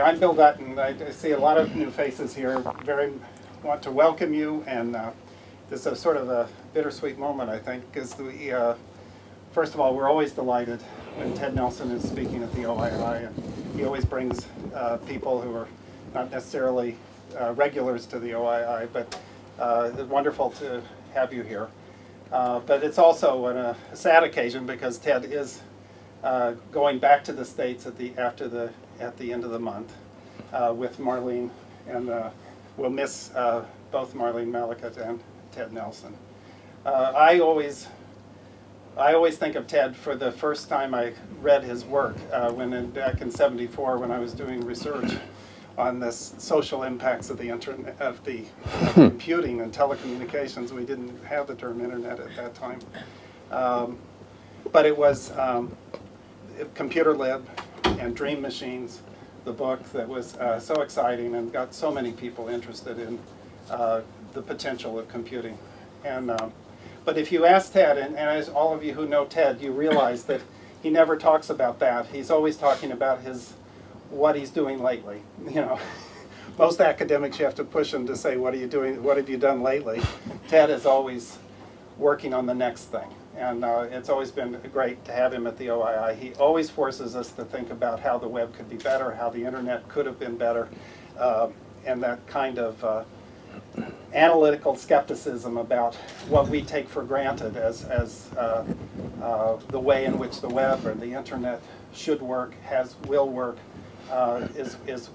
I'm Bill Dutton. I I see a lot of new faces here. Very want to welcome you, and uh, this is sort of a bittersweet moment, I think, because we, uh, first of all, we're always delighted when Ted Nelson is speaking at the OII, and he always brings uh, people who are not necessarily uh, regulars to the OII, but uh, it's wonderful to have you here. Uh, but it's also a sad occasion because Ted is going back to the states at the after the at the end of the month uh, with Marlene, and uh, we'll miss uh, both Marlene Mallicoat and Ted Nelson. Uh, I always I always think of Ted for the first time I read his work uh, when in, back in '74 when I was doing research on the social impacts of the internet of the of computing and telecommunications. We didn't have the term internet at that time, um, but it was. Um, Computer Lib and Dream Machines, the book that was uh, so exciting and got so many people interested in uh, the potential of computing. And um, but if you ask Ted, and, and as all of you who know Ted, you realize that he never talks about that. He's always talking about his what he's doing lately. You know, most academics you have to push them to say, "What are you doing? What have you done lately?" Ted is always working on the next thing and uh, it's always been great to have him at the OII. He always forces us to think about how the web could be better, how the internet could have been better, uh, and that kind of uh, analytical skepticism about what we take for granted as, as uh, uh, the way in which the web or the internet should work, has will work, uh, is, is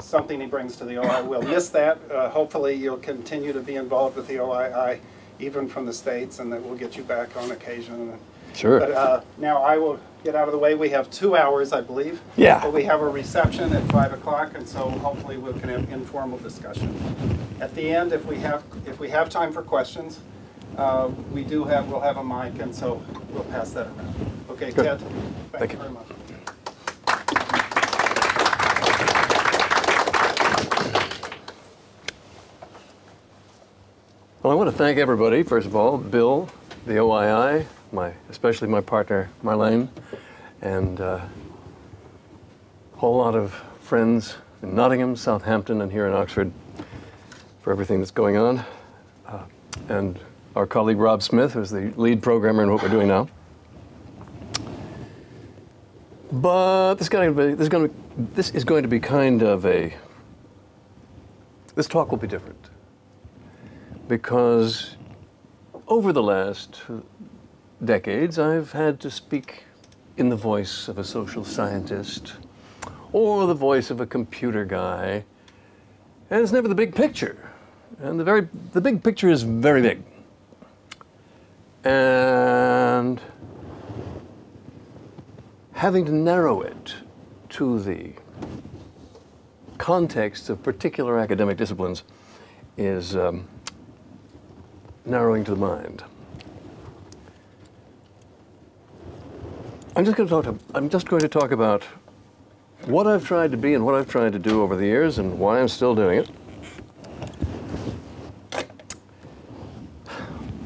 something he brings to the OII. We'll miss that. hopefully you'll continue to be involved with the OII even from the States, and that we'll get you back on occasion. Sure. But uh, now I will get out of the way. We have two hours, I believe. Yeah. But we have a reception at 5 o'clock, and so hopefully we can have informal discussion. At the end, if we have, if we have time for questions, uh, we do have, we'll have a mic, and so we'll pass that around. Okay, Good. Ted? Thank you you. very much. Well, I want to thank everybody, first of all, Bill, the OII, my, especially my partner, Marlene, and uh, a whole lot of friends in Nottingham, Southampton, and here in Oxford for everything that's going on. Uh, and our colleague Rob Smith, who's the lead programmer in what we're doing now. But this, be, this, is going to, this is going to be kind of a, this talk will be different because over the last decades, I've had to speak in the voice of a social scientist or the voice of a computer guy, and it's never the big picture. And the very the big picture is very big. And having to narrow it to the context of particular academic disciplines is um, narrowing to the mind. I'm just going to talk. To, I'm just going to talk about what I've tried to be and what I've tried to do over the years and why I'm still doing it.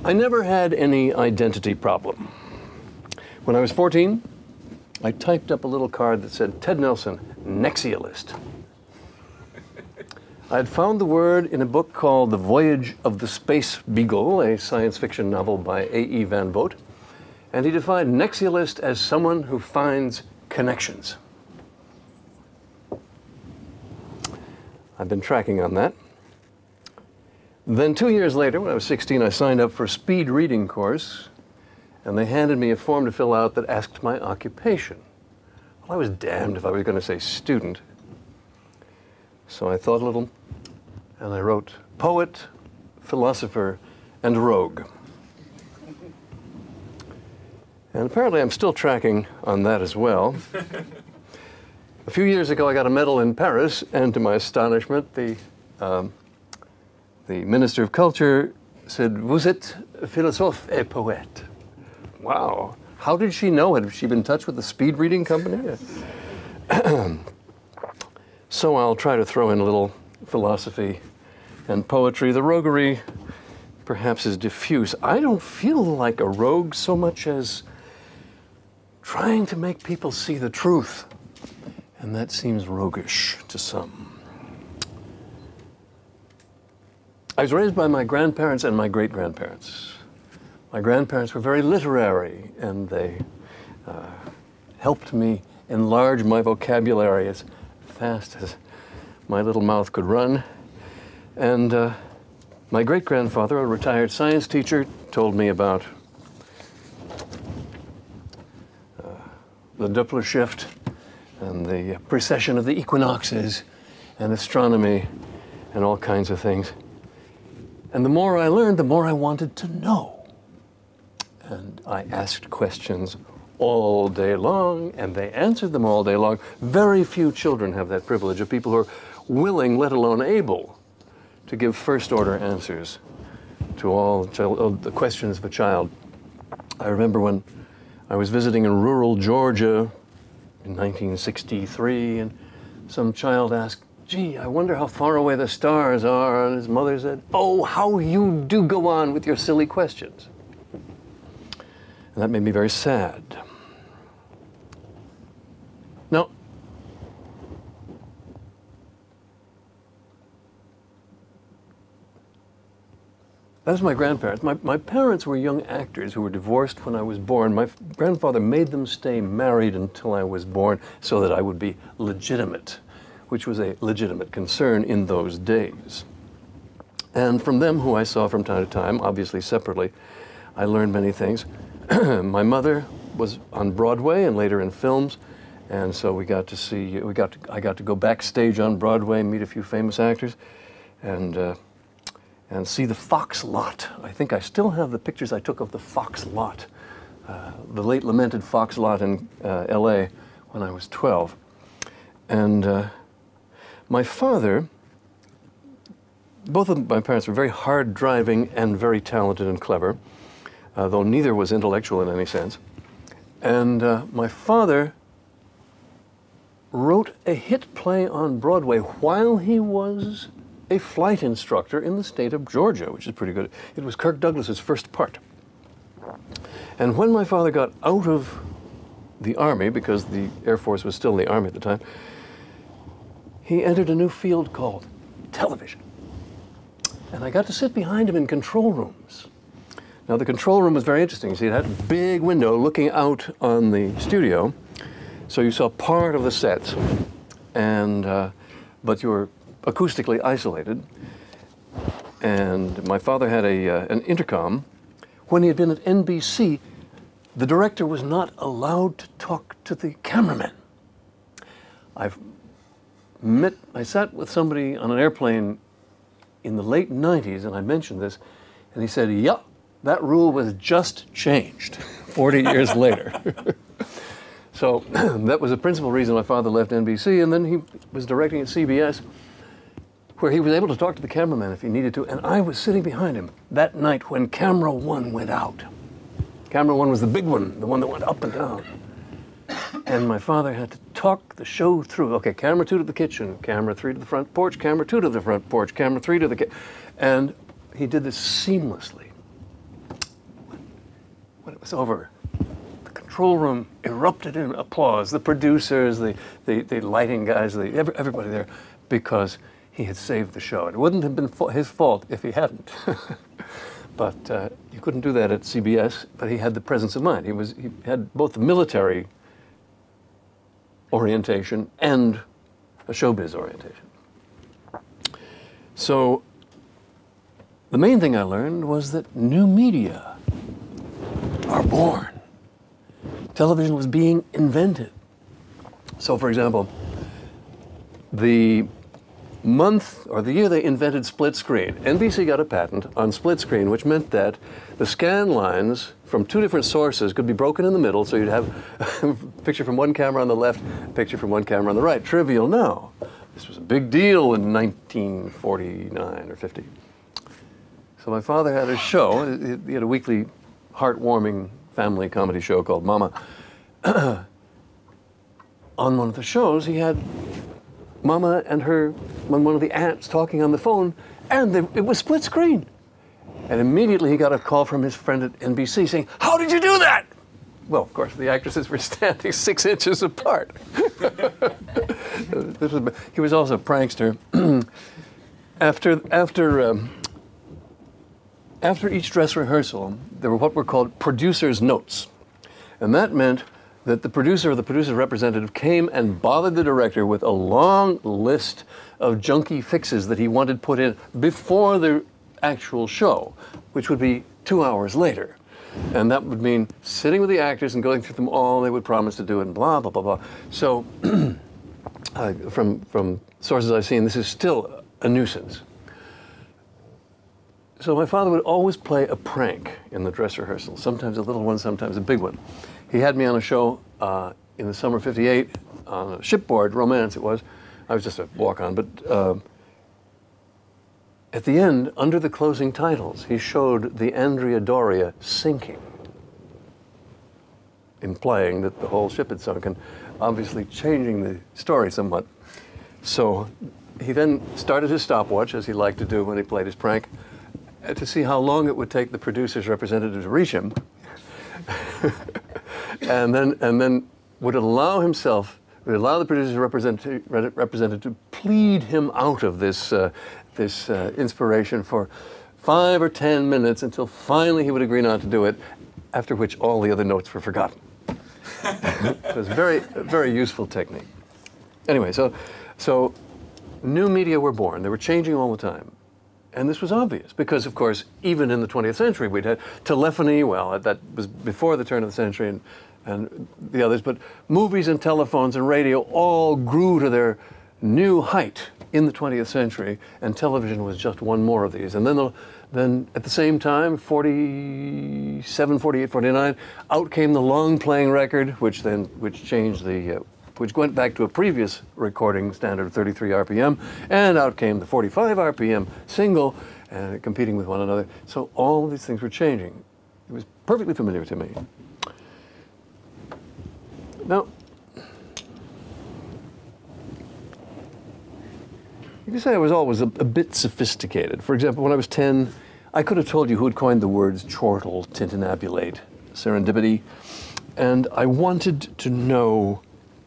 I never had any identity problem. When I was 14, I typed up a little card that said Ted Nelson, Nexialist. I had found the word in a book called The Voyage of the Space Beagle, a science fiction novel by A.E. Van Vogt, and he defined Nexialist as someone who finds connections. I've been tracking on that. Then, two years later, when I was 16, I signed up for a speed reading course, and they handed me a form to fill out that asked my occupation. Well, I was damned if I was going to say student. So I thought a little and I wrote poet, philosopher, and rogue. And apparently, I'm still tracking on that as well. a few years ago, I got a medal in Paris, and to my astonishment, the, um, the Minister of Culture said, Vous êtes philosophe et poète. Wow. How did she know it? Had she been in touch with the speed reading company? so I'll try to throw in a little philosophy and poetry. The roguery perhaps is diffuse. I don't feel like a rogue so much as trying to make people see the truth and that seems roguish to some. I was raised by my grandparents and my great grandparents. My grandparents were very literary, and they uh, helped me enlarge my vocabulary as fast as my little mouth could run. And uh, my great grandfather, a retired science teacher, told me about uh, the Doppler shift and the precession of the equinoxes and astronomy and all kinds of things. And the more I learned, the more I wanted to know. And I asked questions all day long, and they answered them all day long. Very few children have that privilege of people who are willing, let alone able, to give first order answers to all uh, the questions of a child. I remember when I was visiting in rural Georgia in 1963, and some child asked, Gee, I wonder how far away the stars are. And his mother said, Oh, how you do go on with your silly questions. And that made me very sad. Now, That's my grandparents. My, my parents were young actors who were divorced when I was born. My grandfather made them stay married until I was born so that I would be legitimate, which was a legitimate concern in those days. And from them, who I saw from time to time, obviously separately, I learned many things. my mother was on Broadway and later in films, and so we got to see, we got to, I got to go backstage on Broadway and meet a few famous actors. And uh, and see the Fox lot. I think I still have the pictures I took of the Fox lot, uh, the late lamented Fox lot in uh, LA when I was 12. And uh, my father, both of my parents were very hard driving and very talented and clever, uh, though neither was intellectual in any sense. And uh, my father wrote a hit play on Broadway while he was a flight instructor in the state of Georgia, which is pretty good. It was Kirk Douglas's first part. And when my father got out of the Army, because the Air Force was still in the Army at the time, he entered a new field called television. And I got to sit behind him in control rooms. Now, the control room was very interesting. You see, it had a big window looking out on the studio, so you saw part of the sets, and uh, but you were acoustically isolated. And my father had a, uh, an intercom. When he had been at NBC, the director was not allowed to talk to the cameraman. I've met, I sat with somebody on an airplane in the late 90s, and I mentioned this, and he said, Yup, that rule was just changed 40 years later. so that was the principal reason my father left NBC, and then he was directing at CBS where he was able to talk to the cameraman if he needed to, and I was sitting behind him that night when camera one went out. Camera one was the big one, the one that went up and down. And my father had to talk the show through. Okay, camera two to the kitchen, camera three to the front porch, camera two to the front porch, camera three to the kitchen. And he did this seamlessly. When it was over, the control room erupted in applause. The producers, the, the, the lighting guys, the, everybody there, because he had saved the show. And it wouldn't have been his fault if he hadn't. but uh, you couldn't do that at CBS, but he had the presence of mind. He, was, he had both the military orientation and a showbiz orientation. So the main thing I learned was that new media are born. Television was being invented. So, for example, the month or the year they invented split screen, NBC got a patent on split screen, which meant that the scan lines from two different sources could be broken in the middle, so you'd have a picture from one camera on the left, picture from one camera on the right. Trivial now. This was a big deal in 1949 or 50. So my father had a show. He had a weekly heartwarming family comedy show called Mama. on one of the shows, he had Mama and her, one of the aunts talking on the phone, and they, it was split screen. And immediately he got a call from his friend at NBC saying, How did you do that? Well, of course, the actresses were standing six inches apart. was, he was also a prankster. after after um, after each dress rehearsal, there were what were called producers' notes, and that meant that the producer or the producer's representative came and bothered the director with a long list of junky fixes that he wanted put in before the actual show, which would be two hours later. And that would mean sitting with the actors and going through them all. They would promise to do it, and blah blah blah blah. So, uh, from from sources I've seen, this is still a nuisance. So my father would always play a prank in the dress rehearsal. Sometimes a little one, sometimes a big one. He had me on a show uh, in the summer of '58 on a shipboard romance. It was. I was just a walk-on, but. Uh, at the end, under the closing titles, he showed the Andrea Doria sinking, implying that the whole ship had sunk and obviously changing the story somewhat. So he then started his stopwatch, as he liked to do when he played his prank, uh, to see how long it would take the producer's representative to reach him, and then and then would allow himself, would allow the producer's representative, representative to plead him out of this uh, this uh, inspiration for five or ten minutes until finally he would agree not to do it, after which all the other notes were forgotten. it was a very, very useful technique. Anyway, so, so new media were born. They were changing all the time. And this was obvious because, of course, even in the 20th century, we'd had telephony. Well, that was before the turn of the century and, and the others. But movies and telephones and radio all grew to their new height in the 20th century, and television was just one more of these. And then, the, then at the same time, 47, 48, 49, out came the long playing record, which then which changed the, uh, which went back to a previous recording standard of 33 RPM, and out came the 45 RPM single, and competing with one another. So all these things were changing. It was perfectly familiar to me. Now, You could say I was always a, a, bit sophisticated. For example, when I was 10, I could have told you who had coined the words chortle, tintinnabulate, serendipity, and I wanted to know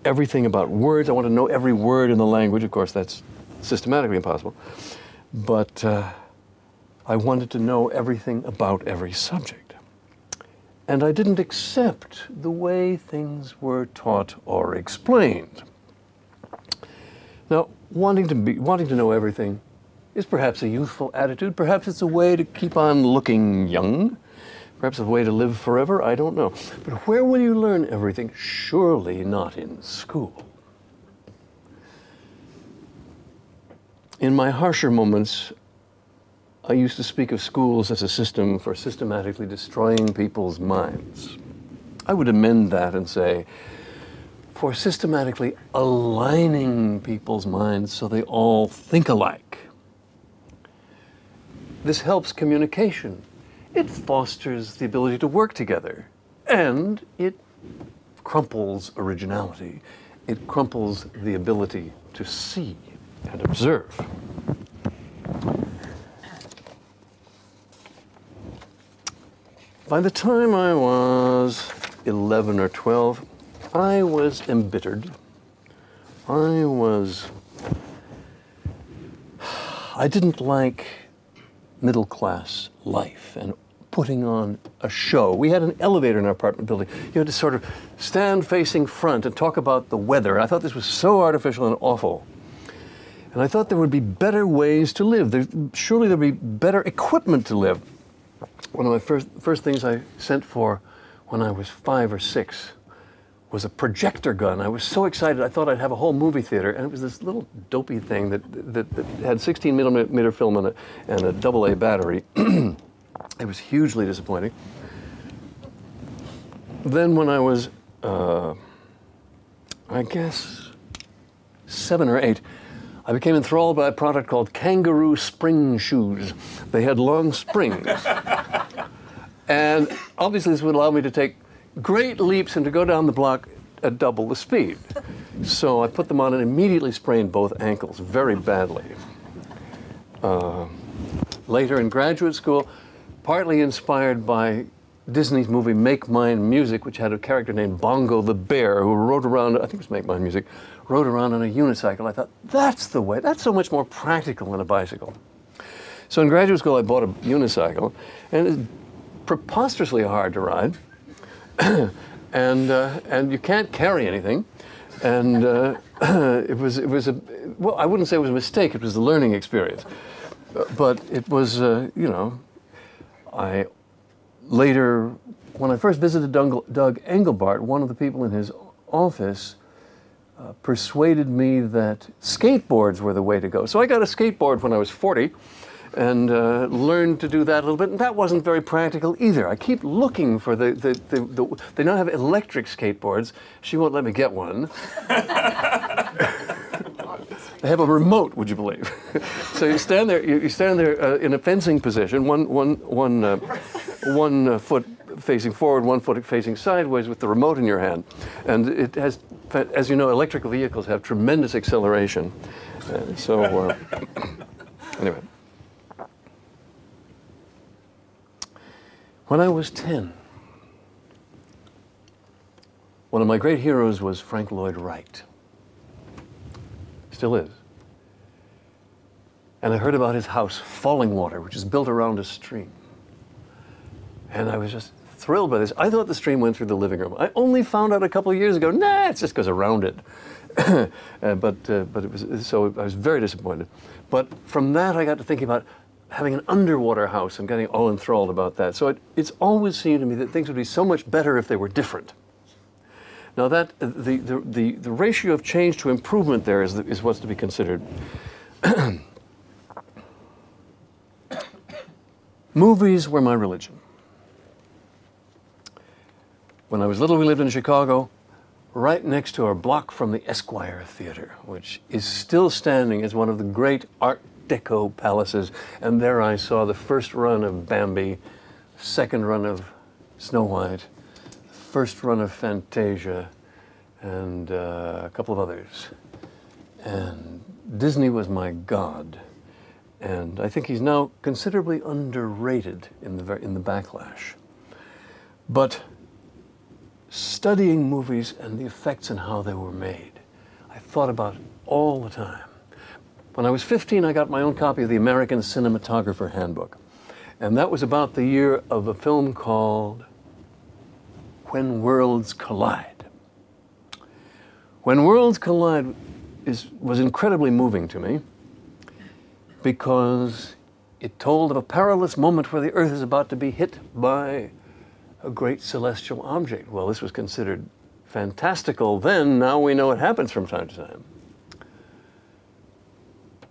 everything about words. I wanted to know every word in the language. Of course, that's systematically impossible. But uh, I wanted to know everything about every subject. And I didn't accept the way things were taught or explained. Now, wanting to be wanting to know everything is perhaps a youthful attitude. Perhaps it's a way to keep on looking young. Perhaps a way to live forever. I don't know. But where will you learn everything? Surely not in school. In my harsher moments, I used to speak of schools as a system for systematically destroying people's minds. I would amend that and say, for systematically aligning people's minds so they all think alike. This helps communication. It fosters the ability to work together. And it crumples originality. It crumples the ability to see and observe. By the time I was 11 or 12, I was embittered. I was. I didn't like middle class life and putting on a show. We had an elevator in our apartment building. You had to sort of stand facing front and talk about the weather. I thought this was so artificial and awful. And I thought there would be better ways to live. There, surely there'd be better equipment to live. One of my first, first things I sent for when I was five or six was a projector gun. I was so excited. I thought I'd have a whole movie theater, and it was this little dopey thing that that, that had 16 millimeter film and a, and a double A battery. it was hugely disappointing. Then, when I was, uh, I guess, seven or eight, I became enthralled by a product called Kangaroo Spring Shoes. They had long springs. and obviously, this would allow me to take great leaps and to go down the block at double the speed. So I put them on and immediately sprained both ankles very badly. Uh, later in graduate school, partly inspired by Disney's movie Make Mine Music, which had a character named Bongo the Bear who rode around, I think it was Make Mine Music, rode around on a unicycle. I thought, that's the way, that's so much more practical than a bicycle. So in graduate school, I bought a unicycle, and it's preposterously hard to ride, and, uh, and you can't carry anything. And uh, it, was, it was a, well, I wouldn't say it was a mistake, it was a learning experience. But it was, uh, you know, I later, when I first visited Doug, Doug Engelbart, one of the people in his office uh, persuaded me that skateboards were the way to go. So I got a skateboard when I was 40 and uh, learned to do that a little bit. And that wasn't very practical either. I keep looking for the, the, the, the they now have electric skateboards. She won't let me get one. They have a remote, would you believe? so you stand there, you, you stand there uh, in a fencing position, one, one, one, uh, one uh, foot facing forward, one foot facing sideways with the remote in your hand. And it has, as you know, electrical vehicles have tremendous acceleration. So, uh, anyway. When I was 10, one of my great heroes was Frank Lloyd Wright still is. And I heard about his house, Fallingwater, which is built around a stream. And I was just thrilled by this. I thought the stream went through the living room. I only found out a couple of years ago, nah, it just goes around it. uh, but uh, but it was so I was very disappointed. But from that, I got to thinking about having an underwater house and getting all enthralled about that. So it, it's always seemed to me that things would be so much better if they were different. Now that the, the, the, the ratio of change to improvement there is, is what's to be considered. Movies were my religion. When I was little, we lived in Chicago, right next to a block from the Esquire Theater, which is still standing as one of the great Art Deco palaces. And there I saw the first run of Bambi, second run of Snow White, first run of Fantasia and uh, a couple of others. And Disney was my god. And I think he's now considerably underrated in the, in the backlash. But studying movies and the effects and how they were made, I thought about it all the time. When I was 15, I got my own copy of the American Cinematographer Handbook. And that was about the year of a film called when Worlds Collide. When Worlds Collide is, was incredibly moving to me because it told of a perilous moment where the Earth is about to be hit by a great celestial object. Well, this was considered fantastical then. Now we know it happens from time to time.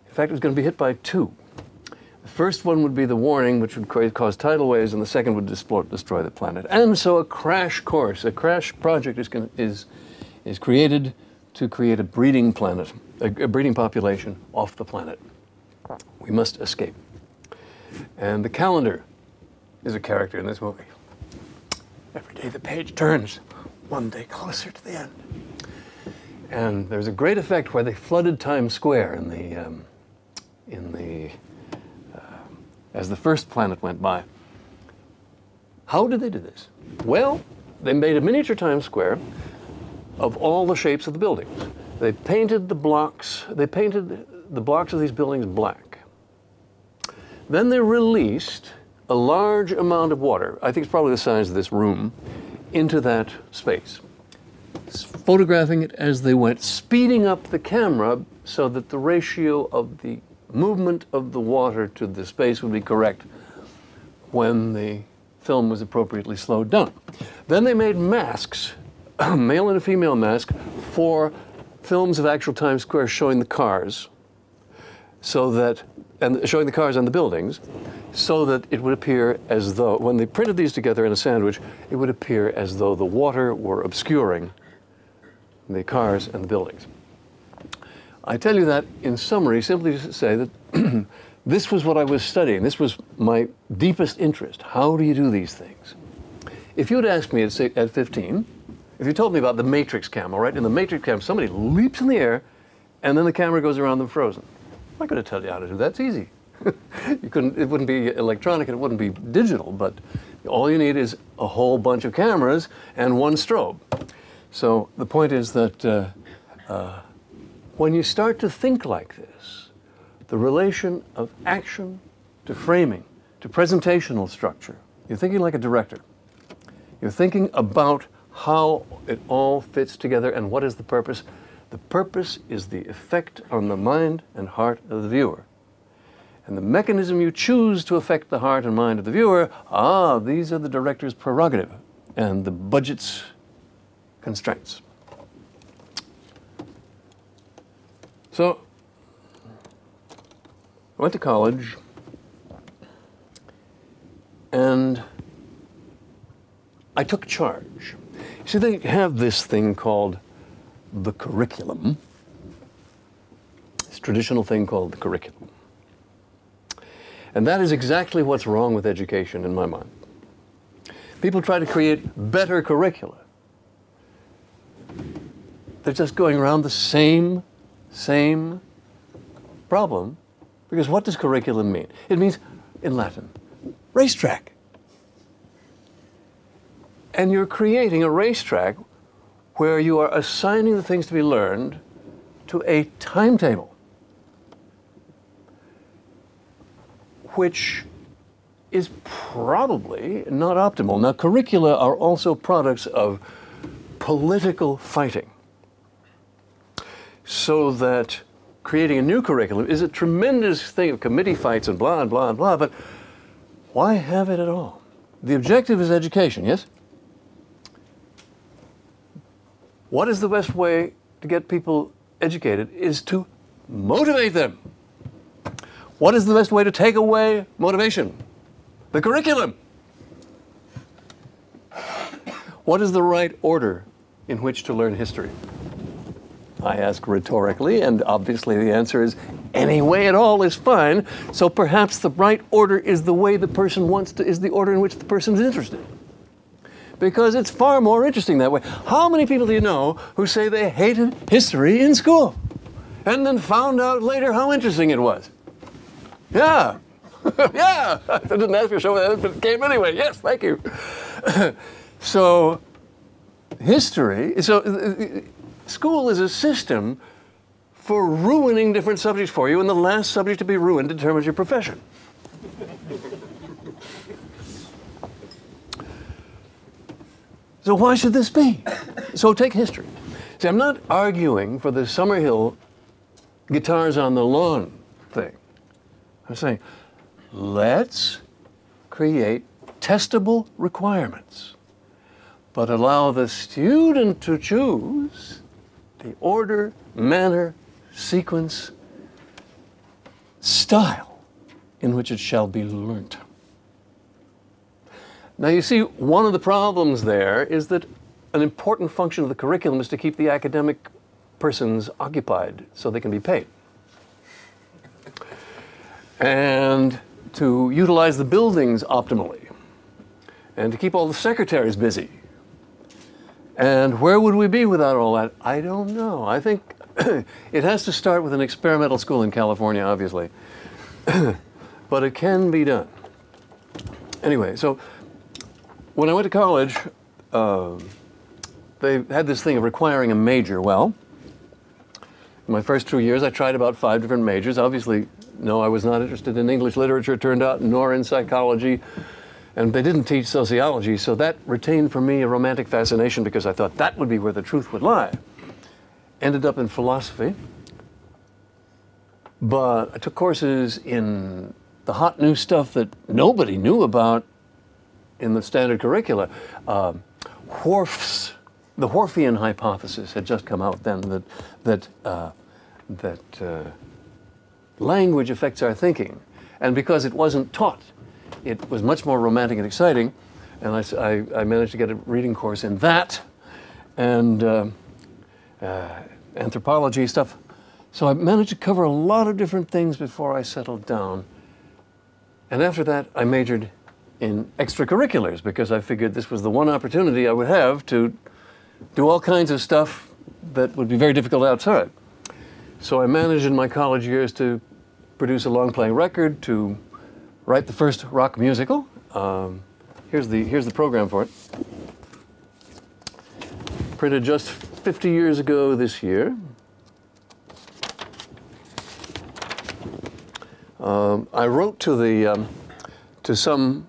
In fact, it was going to be hit by two. The first one would be the warning, which would cause tidal waves, and the second would destroy the planet. And so a crash course, a crash project is, is, is created to create a breeding planet, a, a breeding population off the planet. We must escape. And the calendar is a character in this movie. Every day the page turns, one day closer to the end. And there's a great effect where they flooded Times Square in the, um, in the as the first planet went by. How did they do this? Well, they made a miniature Times Square of all the shapes of the buildings. They painted the blocks, they painted the blocks of these buildings black. Then they released a large amount of water, I think it's probably the size of this room, into that space. Photographing it as they went, speeding up the camera so that the ratio of the movement of the water to the space would be correct when the film was appropriately slowed down. Then they made masks, a male and a female mask, for films of actual Times Square showing the cars, so that, and showing the cars and the buildings, so that it would appear as though, when they printed these together in a sandwich, it would appear as though the water were obscuring the cars and the buildings. I tell you that in summary simply to say that this was what I was studying. This was my deepest interest. How do you do these things? If you had asked me at, at 15, if you told me about the matrix cam, all right, in the matrix cam, somebody leaps in the air and then the camera goes around them frozen. I'm not going to tell you how to do that. It's easy. you couldn't, it wouldn't be electronic and it wouldn't be digital, but All you need is a whole bunch of cameras and one strobe. So the point is that uh, uh, when you start to think like this, the relation of action to framing to presentational structure, you're thinking like a director. You're thinking about how it all fits together and what is the purpose. The purpose is the effect on the mind and heart of the viewer. And the mechanism you choose to affect the heart and mind of the viewer, ah, these are the director's prerogative and the budget's constraints. So, I went to college and I took charge. See, they have this thing called the curriculum, this traditional thing called the curriculum. And that is exactly what's wrong with education in my mind. People try to create better curricula. They're just going around the same, same problem. Because what does curriculum mean? It means, in Latin, racetrack. And you're creating a racetrack where you are assigning the things to be learned to a timetable, which is probably not optimal. Now, curricula are also products of political fighting. So that creating a new curriculum is a tremendous thing of committee fights and blah, and blah, and blah, but why have it at all? The objective is education, yes? What is the best way to get people educated is to motivate them. What is the best way to take away motivation? The curriculum. What is the right order in which to learn history? I ask rhetorically, and obviously the answer is any way at all is fine. So perhaps the right order is the way the person wants to, is the order in which the person is interested. Because it's far more interesting that way. How many people do you know who say they hated history in school and then found out later how interesting it was? Yeah. yeah. I didn't ask you to show that, but it came anyway. Yes, thank you. so, history, so uh, uh, school is a system for ruining different subjects for you, and the last subject to be ruined determines your profession. so, why should this be? So, take history. See, I'm not arguing for the Summerhill guitars on the lawn thing. I'm saying, let's create testable requirements, but allow the student to choose the order, manner, sequence, style in which it shall be learnt. Now, you see, one of the problems there is that an important function of the curriculum is to keep the academic persons occupied so they can be paid. And to utilize the buildings optimally, and to keep all the secretaries busy. And where would we be without all that? I don't know. I think it has to start with an experimental school in California, obviously. but it can be done. Anyway, so when I went to college, uh, they had this thing of requiring a major. Well, in my first two years, I tried about five different majors. Obviously, no, I was not interested in English literature, it turned out, nor in psychology. And they didn't teach sociology, so that retained for me a romantic fascination because I thought that would be where the truth would lie. Ended up in philosophy. But I took courses in the hot new stuff that nobody knew about in the standard curricula. Uh, the Whorfian hypothesis had just come out then that, that, uh, that uh, language affects our thinking. And because it wasn't taught, it was much more romantic and exciting. And I, I, I managed to get a reading course in that and uh, uh, anthropology stuff. So I managed to cover a lot of different things before I settled down. And after that, I majored in extracurriculars because I figured this was the one opportunity I would have to do all kinds of stuff that would be very difficult outside. So I managed in my college years to produce a long playing record, to write the first rock musical, um, here's the here's the program for it. Printed just 50 years ago this year. Um, I wrote to the um, to some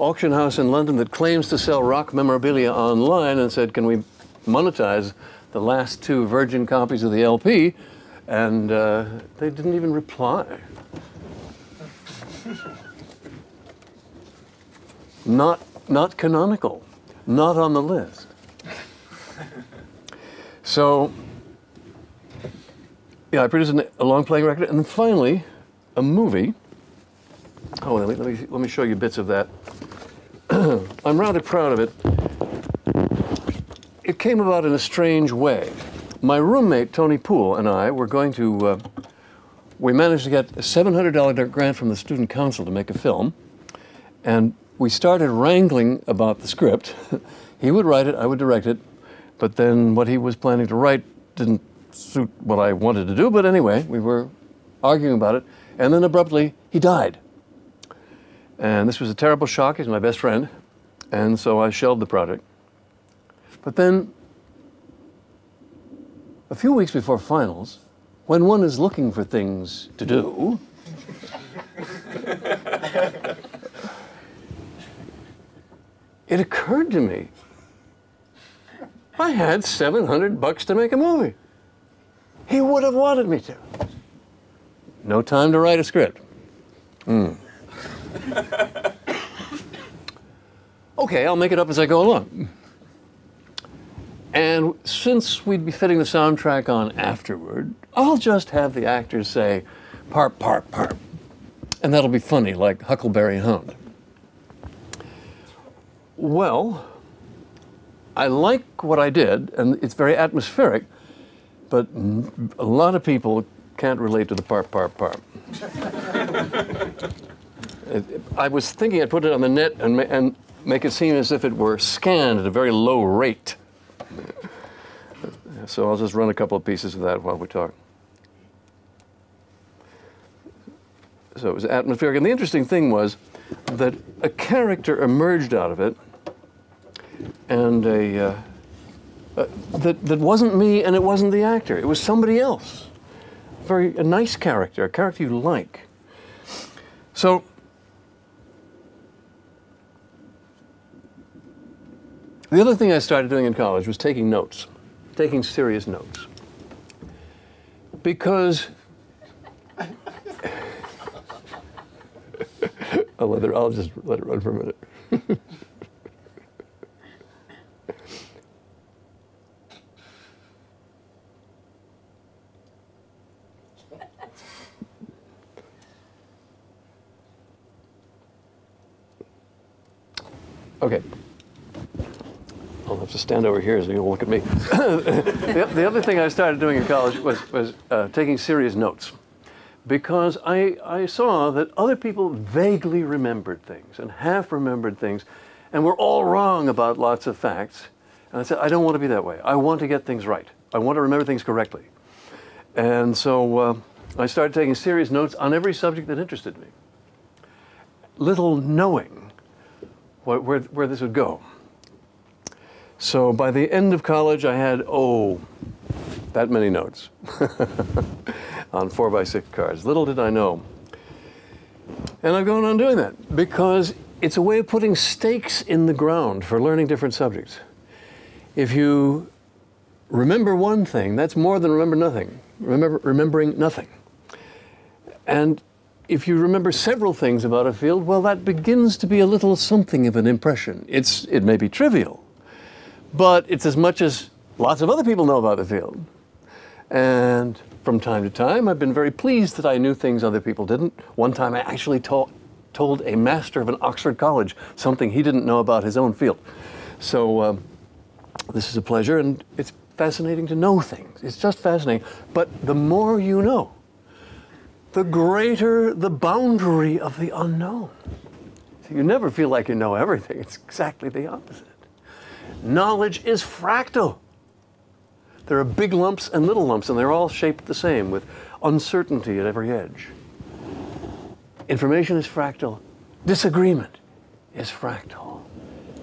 auction house in London that claims to sell rock memorabilia online and said, "Can we monetize the last two virgin copies of the LP?" And uh, they didn't even reply. not not canonical, not on the list. So, yeah, I produced an, a long playing record, and then finally, a movie. Oh, let me, let me, let me show you bits of that. I'm rather proud of it. It came about in a strange way. My roommate, Tony Poole, and I were going to, uh, we managed to get a $700 grant from the Student Council to make a film. And we started wrangling about the script. he would write it, I would direct it, but then what he was planning to write didn't suit what I wanted to do. But anyway, we were arguing about it, and then abruptly he died. And this was a terrible shock. He's my best friend, and so I shelved the project. But then, a few weeks before finals, when one is looking for things to do, it occurred to me I had 700 bucks to make a movie. He would have wanted me to. No time to write a script. Hmm. Okay, I'll make it up as I go along. And since we'd be fitting the soundtrack on afterward, I'll just have the actors say, parp, parp, parp. And that'll be funny, like Huckleberry Hound. Well, I like what I did, and it's very atmospheric, but a lot of people can't relate to the parp, parp, parp. I was thinking I'd put it on the net and, and make it seem as if it were scanned at a very low rate. So I'll just run a couple of pieces of that while we talk. So it was atmospheric. And the interesting thing was that a character emerged out of it and a uh, uh, that that wasn't me and it wasn't the actor. It was somebody else. Very a nice character, a character you like. So. The other thing I started doing in college was taking notes, taking serious notes. Because I'll, let it, I'll just let it run for a minute. Okay. I'll have to stand over here so you'll look at me. the, the, other thing I started doing in college was, was uh, taking serious notes because I, I saw that other people vaguely remembered things and half remembered things and were all wrong about lots of facts. And I said, I don't want to be that way. I want to get things right. I want to remember things correctly. And so uh, I started taking serious notes on every subject that interested me. Little knowing where, where this would go. So by the end of college, I had, oh, that many notes on four by six cards. Little did I know. And I've gone on doing that because it's a way of putting stakes in the ground for learning different subjects. If you remember one thing, that's more than remember nothing. Remember, remembering nothing. And if you remember several things about a field, well, that begins to be a little something of an impression. It's, it may be trivial, but it's as much as lots of other people know about the field. And from time to time, I've been very pleased that I knew things other people didn't. One time, I actually told, told a master of an Oxford college something he didn't know about his own field. So, um, this is a pleasure, and it's fascinating to know things. It's just fascinating. But the more you know, the greater the boundary of the unknown. So you never feel like you know everything. It's exactly the opposite. Knowledge is fractal. There are big lumps and little lumps, and they're all shaped the same with uncertainty at every edge. Information is fractal. Disagreement is fractal.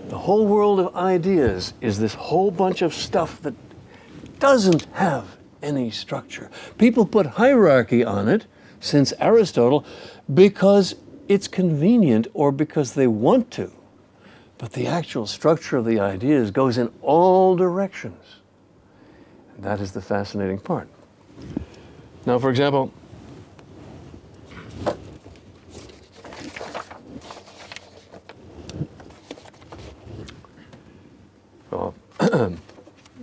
The whole world of ideas is this whole bunch of stuff that doesn't have any structure. People put hierarchy on it since Aristotle because it's convenient or because they want to. But the actual structure of the ideas goes in all directions. And that is the fascinating part. Now, for example, I'll,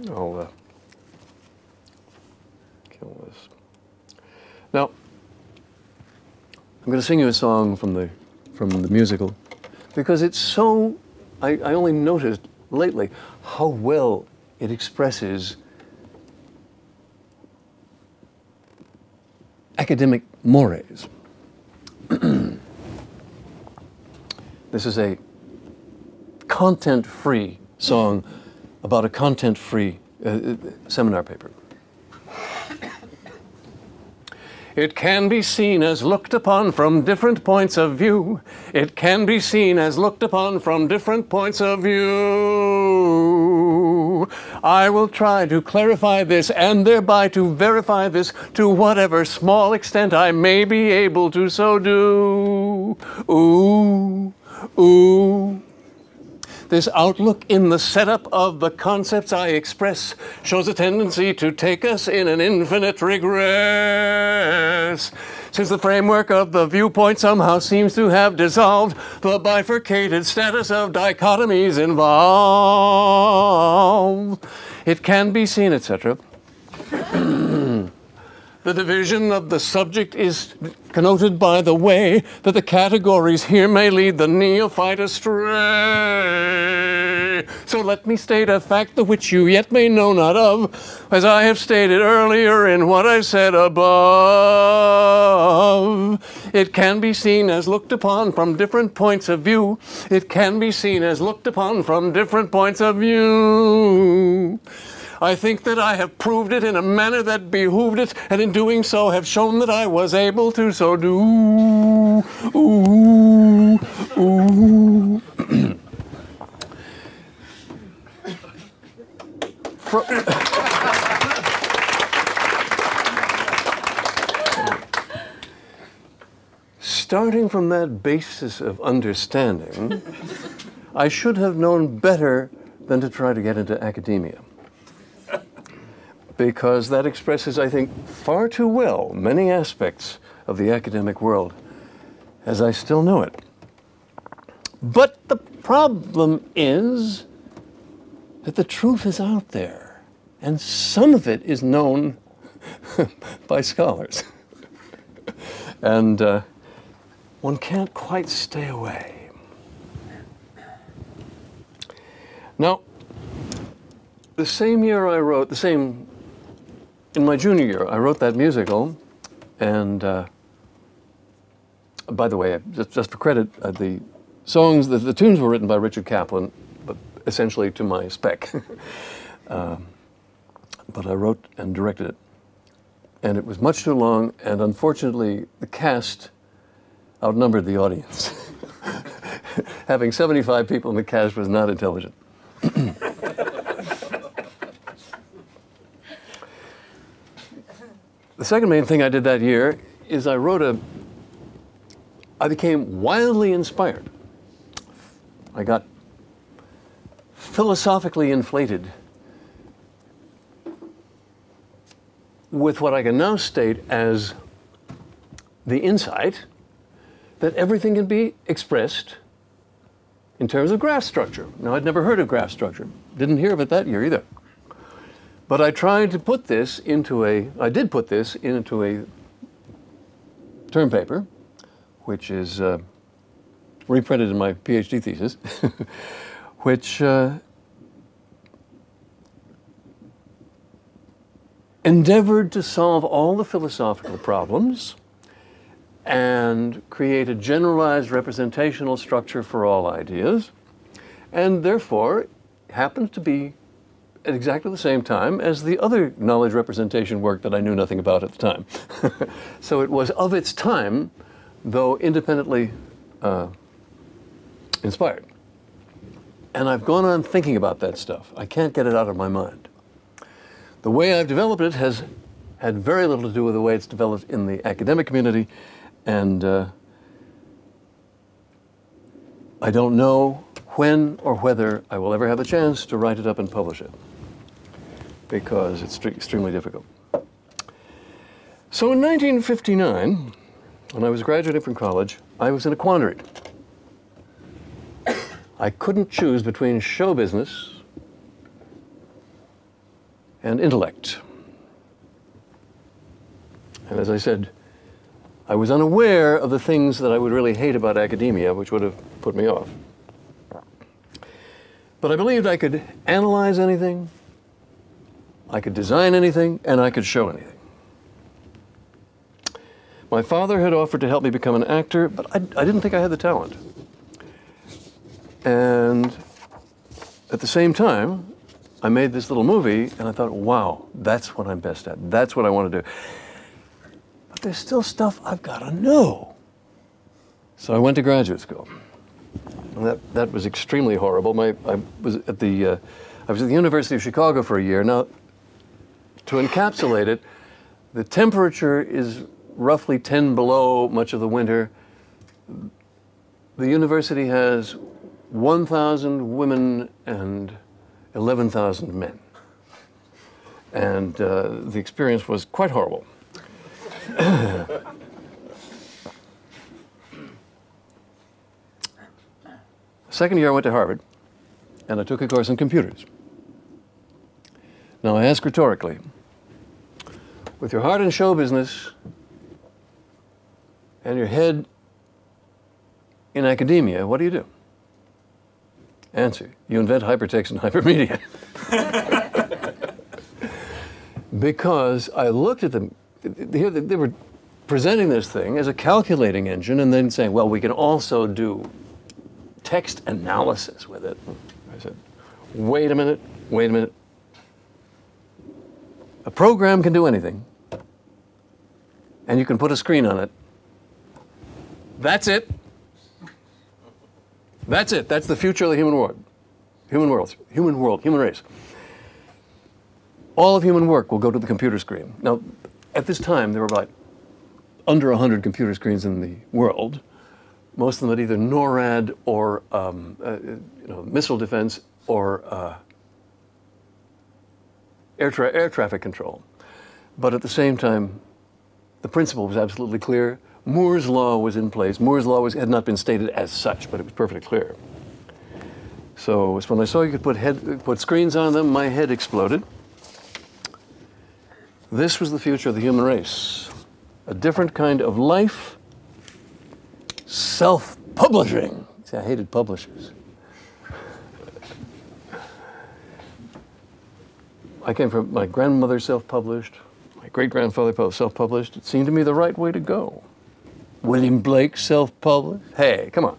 I'll uh, kill this. Now, I'm going to sing you a song from the from the musical because it's so. I, I only noticed lately how well it expresses academic mores. this is a content free song about a content free uh, uh, seminar paper. It can be seen as looked upon from different points of view. It can be seen as looked upon from different points of view. I will try to clarify this and thereby to verify this to whatever small extent I may be able to so do. Ooh, ooh. This outlook in the setup of the concepts I express shows a tendency to take us in an infinite regress. Since the framework of the viewpoint somehow seems to have dissolved the bifurcated status of dichotomies involved, it can be seen, etc. The division of the subject is connoted by the way that the categories here may lead the neophyte astray. So let me state a fact the which you yet may know not of, as I have stated earlier in what I said above. It can be seen as looked upon from different points of view. It can be seen as looked upon from different points of view. I think that I have proved it in a manner that behooved it, and in doing so have shown that I was able to so do. Ooh, ooh. Starting from that basis of understanding, I should have known better than to try to get into academia because that expresses, I think, far too well many aspects of the academic world as I still know it. But the problem is that the truth is out there, and some of it is known by scholars. and uh, one can't quite stay away. Now, the same year I wrote, the same in my junior year, I wrote that musical, and uh, by the way, just, just for credit, uh, the songs, the, the, tunes were written by Richard Kaplan, but essentially to my spec. uh, but I wrote and directed it, and it was much too long, and unfortunately, the cast outnumbered the audience. Having 75 people in the cast was not intelligent. The second main thing I did that year is I wrote a, I became wildly inspired. I got philosophically inflated with what I can now state as the insight that everything can be expressed in terms of graph structure. Now, I'd never heard of graph structure, didn't hear of it that year either. But I tried to put this into a, I did put this into a term paper, which is uh, reprinted in my PhD thesis, which uh, endeavored to solve all the philosophical problems and create a generalized representational structure for all ideas, and therefore happens to be at exactly the same time as the other knowledge representation work that I knew nothing about at the time. so it was of its time, though independently uh, inspired. And I've gone on thinking about that stuff. I can't get it out of my mind. The way I've developed it has had very little to do with the way it's developed in the academic community, and uh, I don't know when or whether I will ever have a chance to write it up and publish it because it's extremely difficult. So in 1959, when I was graduating from college, I was in a quandary. I couldn't choose between show business and intellect. And as I said, I was unaware of the things that I would really hate about academia, which would have put me off. But I believed I could analyze anything, I could design anything, and I could show anything. My father had offered to help me become an actor, but I, I didn't think I had the talent. And at the same time, I made this little movie, and I thought, wow, that's what I'm best at. That's what I want to do. But there's still stuff I've got to know. So I went to graduate school. And that, that was extremely horrible. My, I was at the uh, I was at the University of Chicago for a year. Now, to encapsulate it, the temperature is roughly 10 below much of the winter. The university has 1,000 women and 11,000 men. And uh, the experience was quite horrible. Second year, I went to Harvard and I took a course in computers. Now, I ask rhetorically with your heart in show business and your head in academia, what do you do? Answer you invent hypertext and hypermedia. because I looked at them, here they were presenting this thing as a calculating engine and then saying, well, we can also do text analysis with it. I said, wait a minute, wait a minute. A program can do anything, and you can put a screen on it. That's it. That's it. That's the future of the human world. Human world. Human world. Human race. All of human work will go to the computer screen. Now, at this time, there were about under 100 computer screens in the world most of them at either NORAD or um, uh, you know, missile defense or uh, air, tra- air traffic control. But at the same time, the principle was absolutely clear. Moore's law was in place. Moore's law was, had not been stated as such, but it was perfectly clear. So when I saw you could put, head, put screens on them, my head exploded. This was the future of the human race. A different kind of life self publishing. See, I hated publishers. I came from my grandmother self published, my great grandfather self published. It seemed to me the right way to go. William Blake self published. Hey, come on.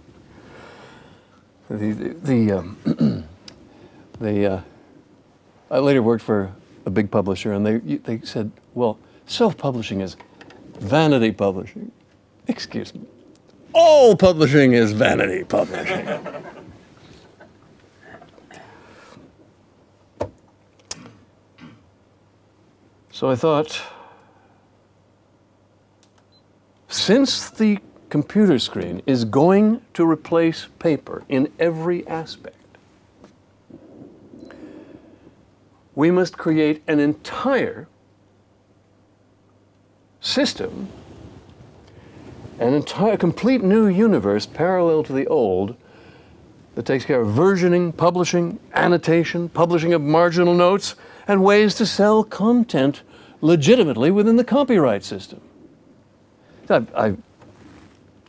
The, the, the, um, the uh, I later worked for a big publisher, and they, they said, well, self publishing is vanity publishing. Excuse me all publishing is vanity publishing. so I thought, since the computer screen is going to replace paper in every aspect, we must create an entire system an entire complete new universe parallel to the old that takes care of versioning, publishing, annotation, publishing of marginal notes, and ways to sell content legitimately within the copyright system. I, I,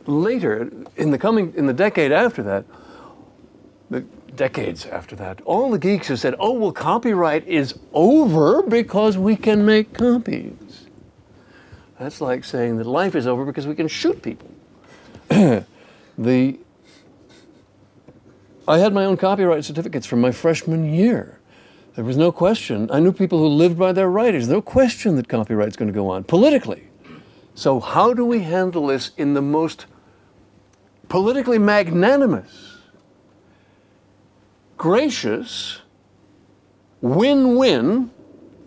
later, in the coming, in the decade after that, the decades after that, all the geeks have said, "Oh, well, copyright is over because we can make copies." That's like saying that life is over because we can shoot people. the I had my own copyright certificates from my freshman year. There was no question. I knew people who lived by their writers. No question that copyright's going to go on politically. So how do we handle this in the most politically magnanimous gracious win win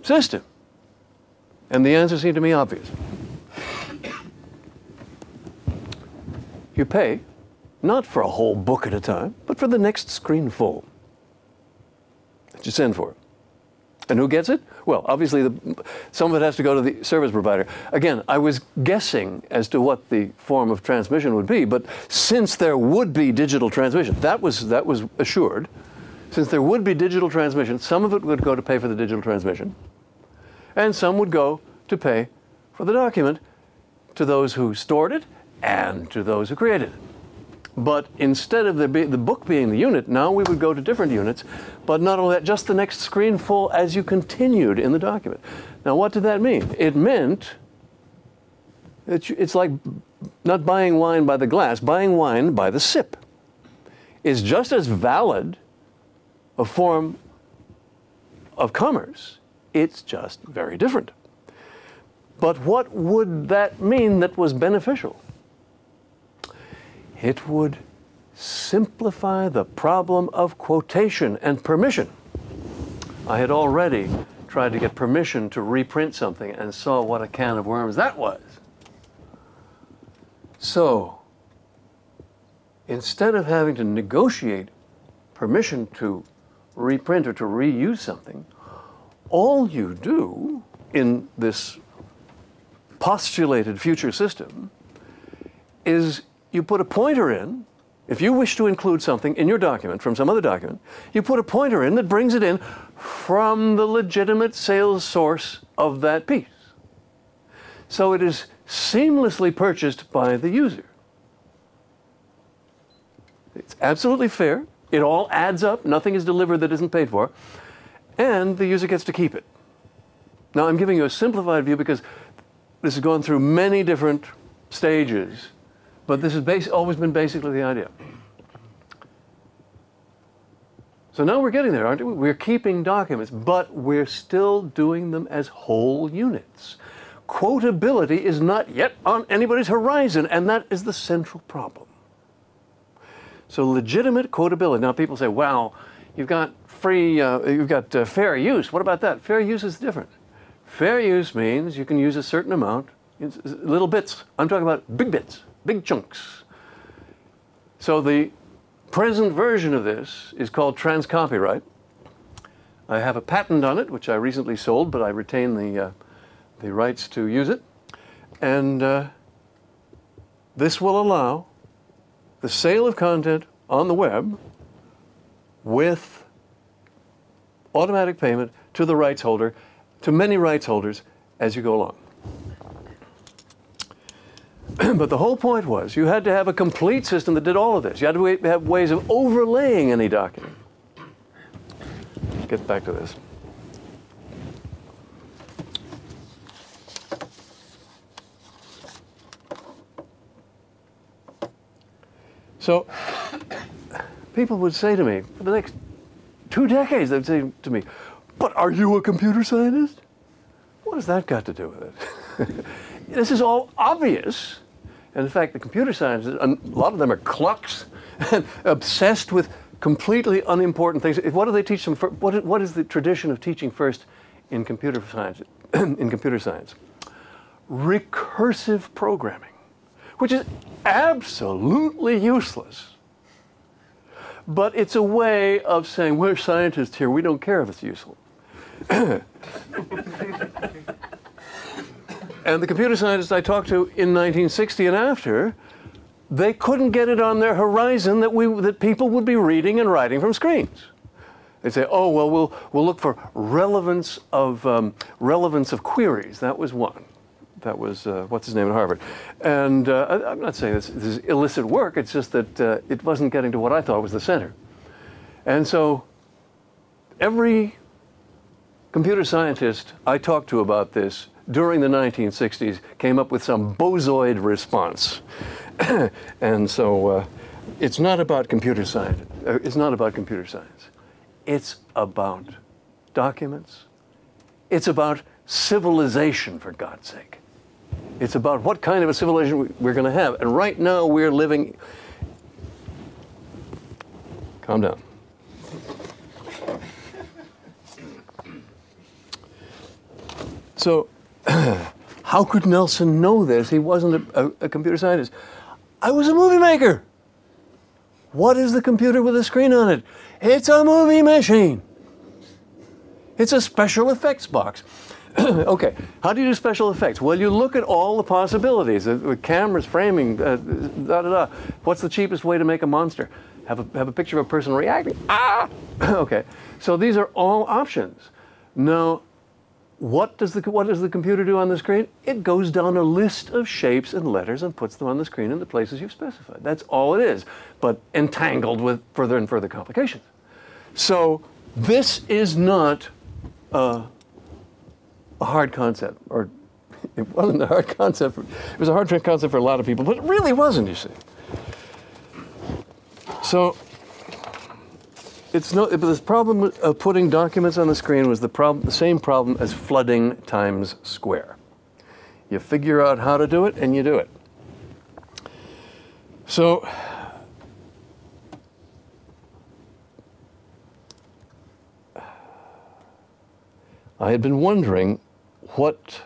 system? And the answer seemed to me obvious. You pay not for a whole book at a time, but for the next screenful that you send for. And who gets it? Well, obviously, the, some of it has to go to the service provider. Again, I was guessing as to what the form of transmission would be, but since there would be digital transmission, that was, that was assured. Since there would be digital transmission, some of it would go to pay for the digital transmission, and some would go to pay for the document to those who stored it and to those who created it. But instead of the, the book being the unit, now we would go to different units. But not only that, just the next screen full as you continued in the document. Now, what did that mean? It meant that it's like not buying wine by the glass, buying wine by the sip is just as valid a form of commerce. It's just very different. But what would that mean that was beneficial? It would simplify the problem of quotation and permission. I had already tried to get permission to reprint something and saw what a can of worms that was. So, instead of having to negotiate permission to reprint or to reuse something, all you do in this postulated future system is you put a pointer in. If you wish to include something in your document from some other document, you put a pointer in that brings it in from the legitimate sales source of that piece. So it is seamlessly purchased by the user. It's absolutely fair. It all adds up. Nothing is delivered that isn't paid for. And the user gets to keep it. Now, I'm giving you a simplified view because this has gone through many different stages but this has always been basically the idea. So now we're getting there, aren't we? We're keeping documents, but we're still doing them as whole units. Quotability is not yet on anybody's horizon, and that is the central problem. So legitimate quotability. Now people say, "Well, you've got free, uh, you've got uh, fair use." What about that? Fair use is different. Fair use means you can use a certain amount, little bits. I'm talking about big bits big chunks. So the present version of this is called transcopyright. I have a patent on it, which I recently sold, but I retain the, uh, the rights to use it. And uh, this will allow the sale of content on the web with automatic payment to the rights holder, to many rights holders as you go along. but the whole point was you had to have a complete system that did all of this. You had to have ways of overlaying any document. Get back to this. So people would say to me, for the next two decades, they'd say to me, But are you a computer scientist? What has that got to do with it? this is all obvious and in fact, the computer scientists, a lot of them are clucks, and obsessed with completely unimportant things. What do they teach them? For, what, is, what is the tradition of teaching first in computer science? in computer science, recursive programming, which is absolutely useless. But it's a way of saying we're scientists here. We don't care if it's useful. And the computer scientists I talked to in 1960 and after, they couldn't get it on their horizon that, we, that people would be reading and writing from screens. They'd say, oh, well, we'll, we'll look for relevance of, um, relevance of queries. That was one. That was, uh, what's his name at Harvard. And uh, I, am not saying this, this, is illicit work, it's just that uh, it wasn't getting to what I thought was the center. And so every computer scientist I talked to about this during the 1960s came up with some bozoid response. and so uh, it's not about computer science. Uh, it's not about computer science. It's about documents. It's about civilization, for God's sake. It's about what kind of a civilization we're going to have. And right now we're living. Calm down. So how could Nelson know this? He wasn't a, a, a computer scientist. I was a movie maker. What is the computer with a screen on it? It's a movie machine. It's a special effects box. okay, how do you do special effects? Well, you look at all the possibilities uh, cameras, framing, uh, da da da. What's the cheapest way to make a monster? Have a, have a picture of a person reacting. Ah! okay, so these are all options. Now, what does, the, what does the computer do on the screen? It goes down a list of shapes and letters and puts them on the screen in the places you've specified. That's all it is, but entangled with further and further complications. So this is not a hard concept, or it wasn't a hard concept. For, it was a hard concept for a lot of people, but it really wasn't, you see. So it's no, this problem of putting documents on the screen was the, problem, the same problem as flooding times square. You figure out how to do it and you do it. So, I had been wondering what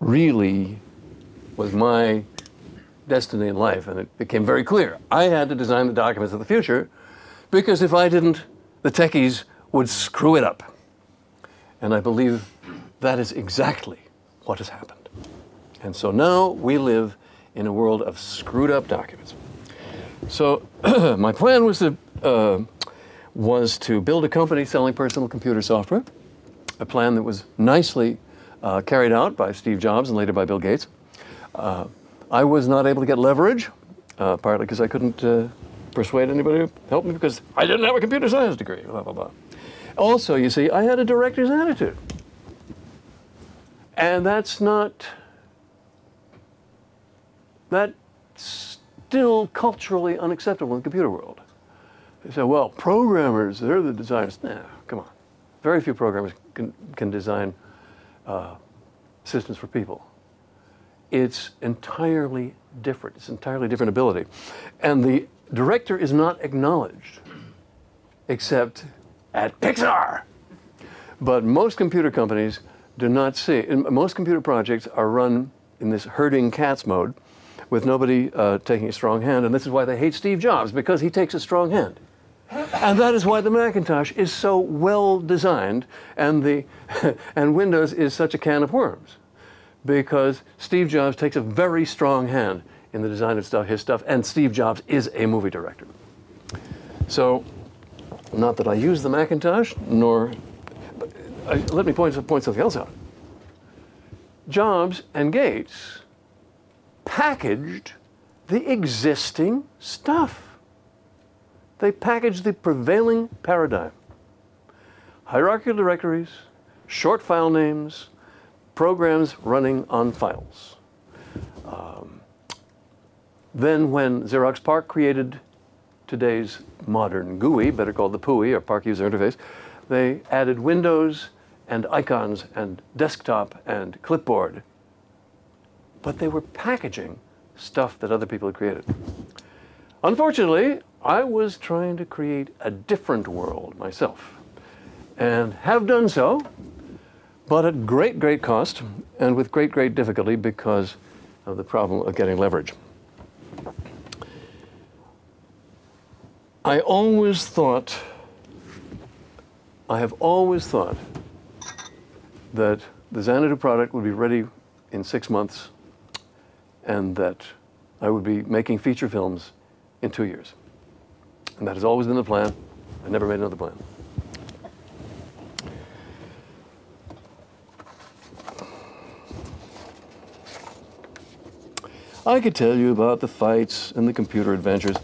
really was my destiny in life, and it became very clear. I had to design the documents of the future because if I didn't, the techies would screw it up. And I believe that is exactly what has happened. And so now we live in a world of screwed up documents. So my plan was to, uh, was to build a company selling personal computer software, a plan that was nicely uh, carried out by Steve Jobs and later by Bill Gates. Uh, I was not able to get leverage, uh, partly because I couldn't uh, persuade anybody to help me because I didn't have a computer science degree, blah, blah, blah. Also, you see, I had a director's attitude. And that's not, that's still culturally unacceptable in the computer world. They say, well, programmers, they're the designers. Nah, come on. Very few programmers can, can design uh, systems for people. It's entirely different. It's entirely different ability. And the director is not acknowledged except at Pixar. But most computer companies do not see, most computer projects are run in this herding cats mode with nobody uh, taking a strong hand. And this is why they hate Steve Jobs, because he takes a strong hand. and that is why the Macintosh is so well designed and, the, and Windows is such a can of worms. Because Steve Jobs takes a very strong hand in the design of stuff, his stuff, and Steve Jobs is a movie director. So, not that I use the Macintosh, nor, but uh, let me point, point something else out. Jobs and Gates packaged the existing stuff. They packaged the prevailing paradigm. Hierarchical directories, short file names, programs running on files. Um, then when Xerox PARC created today's modern GUI, better called the PUI or PARC User Interface, they added windows and icons and desktop and clipboard. But they were packaging stuff that other people had created. Unfortunately, I was trying to create a different world myself and have done so, but at great, great cost and with great, great difficulty because of the problem of getting leverage. I always thought, I have always thought that the Xanadu product would be ready in six months and that I would be making feature films in two years. And that has always been the plan. I never made another plan. I could tell you about the fights and the computer adventures.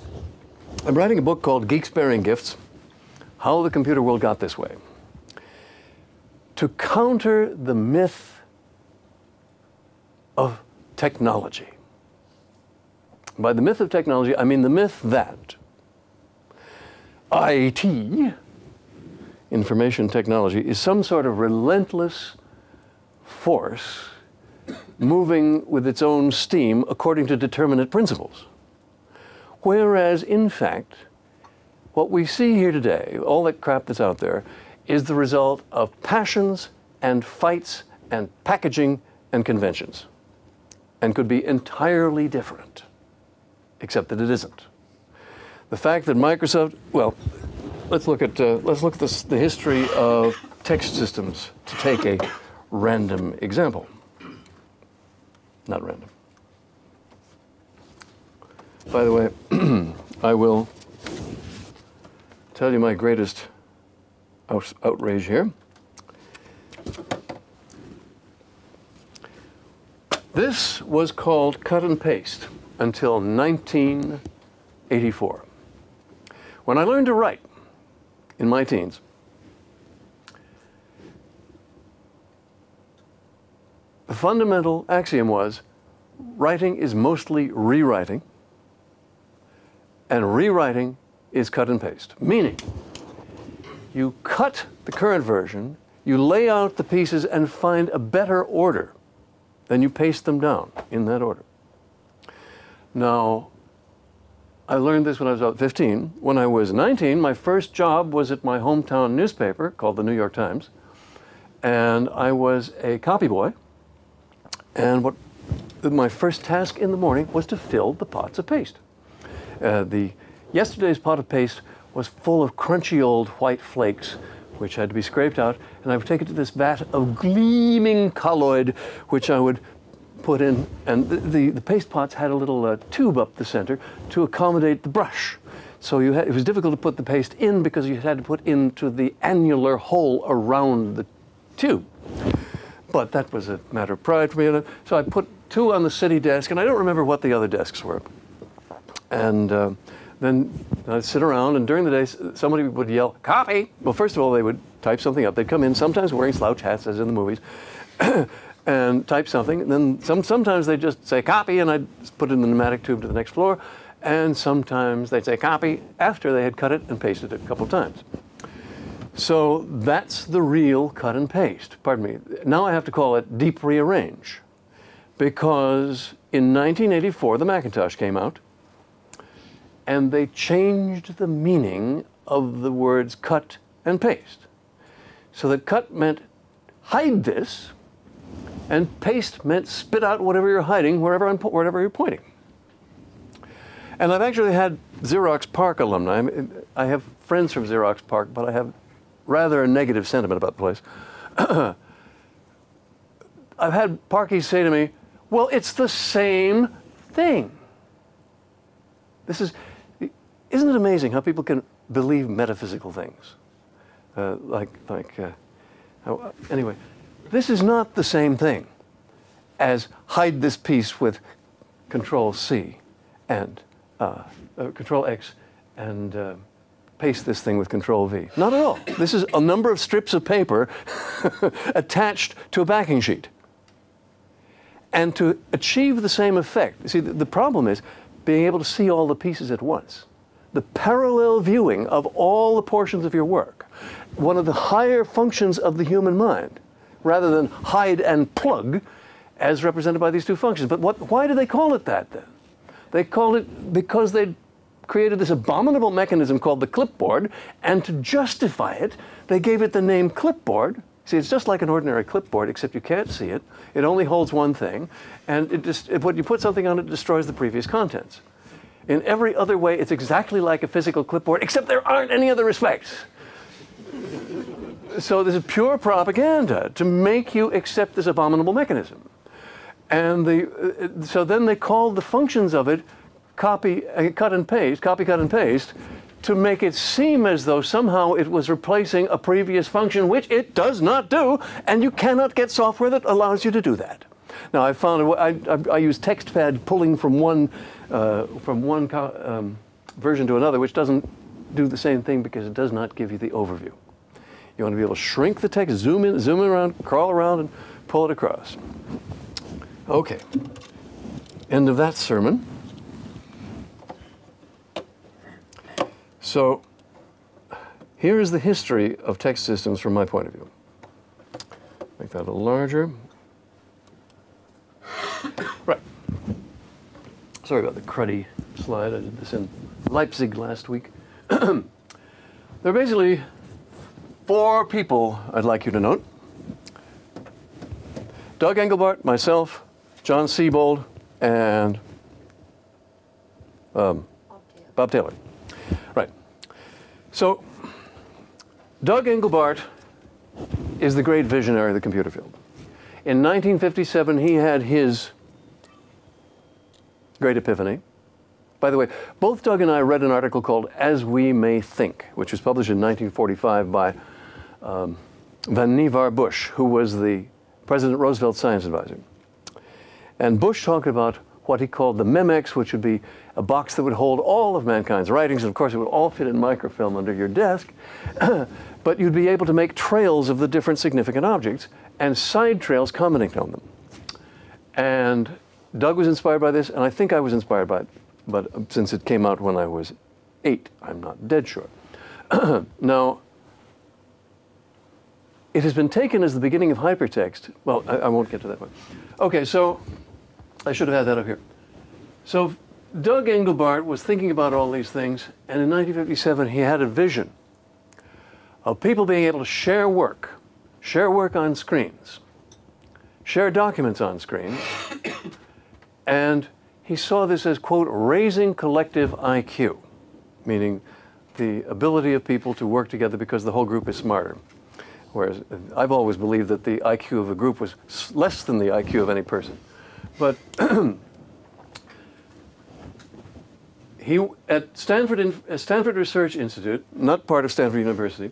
I'm writing a book called Geeks Bearing Gifts How the Computer World Got This Way. To counter the myth of technology. By the myth of technology, I mean the myth that IT, information technology, is some sort of relentless force moving with its own steam according to determinate principles. Whereas, in fact, what we see here today, all that crap that's out there, is the result of passions and fights and packaging and conventions and could be entirely different, except that it isn't. The fact that Microsoft, well, let's look at, uh, let's look at this, the history of text systems to take a random example. Not random. By the way, I will tell you my greatest out- outrage here. This was called cut and paste until 1984. When I learned to write in my teens, the fundamental axiom was writing is mostly rewriting, and rewriting is cut and paste. Meaning, you cut the current version, you lay out the pieces and find a better order. Then you paste them down in that order. Now, I learned this when I was about 15. When I was 19, my first job was at my hometown newspaper called the New York Times. And I was a copy boy. And what my first task in the morning was to fill the pots of paste. Uh, the yesterday's pot of paste was full of crunchy old white flakes, which had to be scraped out, and I would take it to this vat of gleaming colloid, which I would put in, and the, the, the paste pots had a little uh, tube up the center to accommodate the brush. So you had, it was difficult to put the paste in because you had to put into the annular hole around the tube. But that was a matter of pride for me. So I put two on the city desk, and I don't remember what the other desks were. And uh, then I'd sit around, and during the day, somebody would yell, copy. Well, first of all, they would type something up. They'd come in, sometimes wearing slouch hats, as in the movies, and type something. And then some, sometimes they'd just say, copy, and I'd put it in the pneumatic tube to the next floor. And sometimes they'd say, copy, after they had cut it and pasted it a couple times. So that's the real cut and paste. Pardon me. Now I have to call it deep rearrange because in 1984 the Macintosh came out and they changed the meaning of the words cut and paste. So that cut meant hide this and paste meant spit out whatever you're hiding wherever, I'm, wherever you're pointing. And I've actually had Xerox PARC alumni. I have friends from Xerox PARC, but I have rather a negative sentiment about the place. I've had Parkies say to me, well, it's the same thing. This is, isn't it amazing how people can believe metaphysical things? Uh, like, like, uh, how, anyway, this is not the same thing as hide this piece with Control C and uh, uh Control X and uh, paste this thing with Control V. Not at all. This is a number of strips of paper attached to a backing sheet. And to achieve the same effect, you see, the problem is being able to see all the pieces at once. The parallel viewing of all the portions of your work. One of the higher functions of the human mind, rather than hide and plug, as represented by these two functions. But what, why do they call it that then? They call it because they created this abominable mechanism called the clipboard, and to justify it, they gave it the name clipboard. See, it's just like an ordinary clipboard, except you can't see it. It only holds one thing, and it just, when you put something on it, it destroys the previous contents. In every other way, it's exactly like a physical clipboard, except there aren't any other respects. So this is pure propaganda to make you accept this abominable mechanism. And the, uh, so then they called the functions of it copy, uh, cut and paste, copy, cut and paste, to make it seem as though somehow it was replacing a previous function, which it does not do, and you cannot get software that allows you to do that. Now, I found I, I, I use TextPad pulling from one uh, from one um, version to another, which doesn't do the same thing because it does not give you the overview. You want to be able to shrink the text, zoom in, zoom in around, crawl around, and pull it across. Okay. End of that sermon. So here is the history of text systems from my point of view. Make that a little larger. Sorry about the cruddy slide. I did this in Leipzig last week. there are basically four people I'd like you to note. Doug Engelbart, myself, John Seybold, and um, Bob Taylor. Right. So, Doug Engelbart is the great visionary of the computer field. In 1957, he had his great epiphany. By the way, both Doug and I read an article called As We May Think, which was published in 1945 by um, Vannevar Bush, who was the President Roosevelt science advisor. And Bush talked about what he called the Memex, which would be a box that would hold all of mankind's writings. And of course, it would all fit in microfilm under your desk. but you'd be able to make trails of the different significant objects and side trails commenting on them. And Doug was inspired by this, and I think I was inspired by it. But um, since it came out when I was eight, I'm not dead sure. now, it has been taken as the beginning of hypertext. Well, I, I, won't get to that one. Okay, so I should have had that up here. So Doug Engelbart was thinking about all these things, and in 1957 he had a vision of people being able to share work, share work on screens, share documents on screens, and he saw this as, quote, raising collective IQ, meaning the ability of people to work together because the whole group is smarter. Whereas I've always believed that the IQ of a group was less than the IQ of any person. But he, at Stanford, Stanford Research Institute, not part of Stanford University,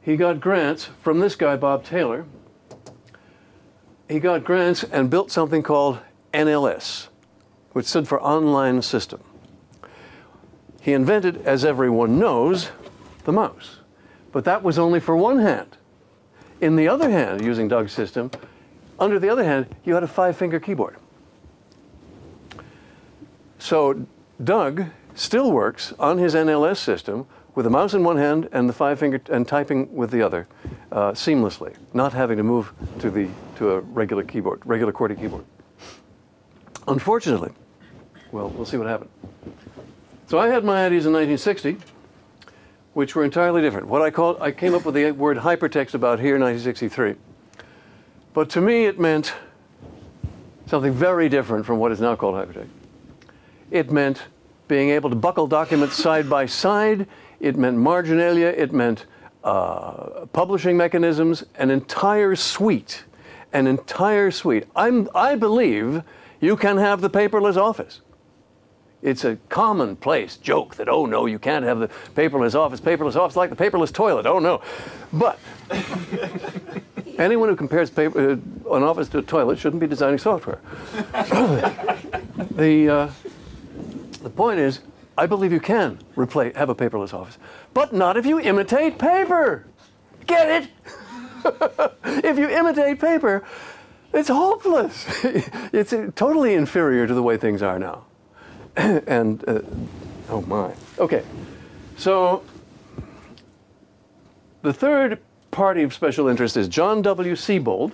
he got grants from this guy, Bob Taylor. He got grants and built something called NLS, which stood for Online System. He invented, as everyone knows, the mouse. But that was only for one hand. In the other hand, using Doug's system, under the other hand, you had a five finger keyboard. So Doug still works on his NLS system with a mouse in one hand and the five finger and typing with the other uh, seamlessly, not having to move to the to a regular keyboard, regular QWERTY keyboard. Unfortunately, well, we'll see what happened. So I had my ideas in 1960 which were entirely different. What I called, I came up with the word hypertext about here in 1963. But to me, it meant something very different from what is now called hypertext. It meant being able to buckle documents side by side. It meant marginalia. It meant uh, publishing mechanisms, an entire suite, an entire suite. I'm, I believe you can have the paperless office. It's a commonplace joke that, oh no, you can't have the paperless office. Paperless office like the paperless toilet. Oh no. But anyone who compares paper, uh, an office to a toilet shouldn't be designing software. the, uh, the point is, I believe you can have a paperless office, but not if you imitate paper. Get it? if you imitate paper, it's hopeless. it's totally inferior to the way things are now. and uh, oh my. Okay, so the third party of special interest is John W. Seybold.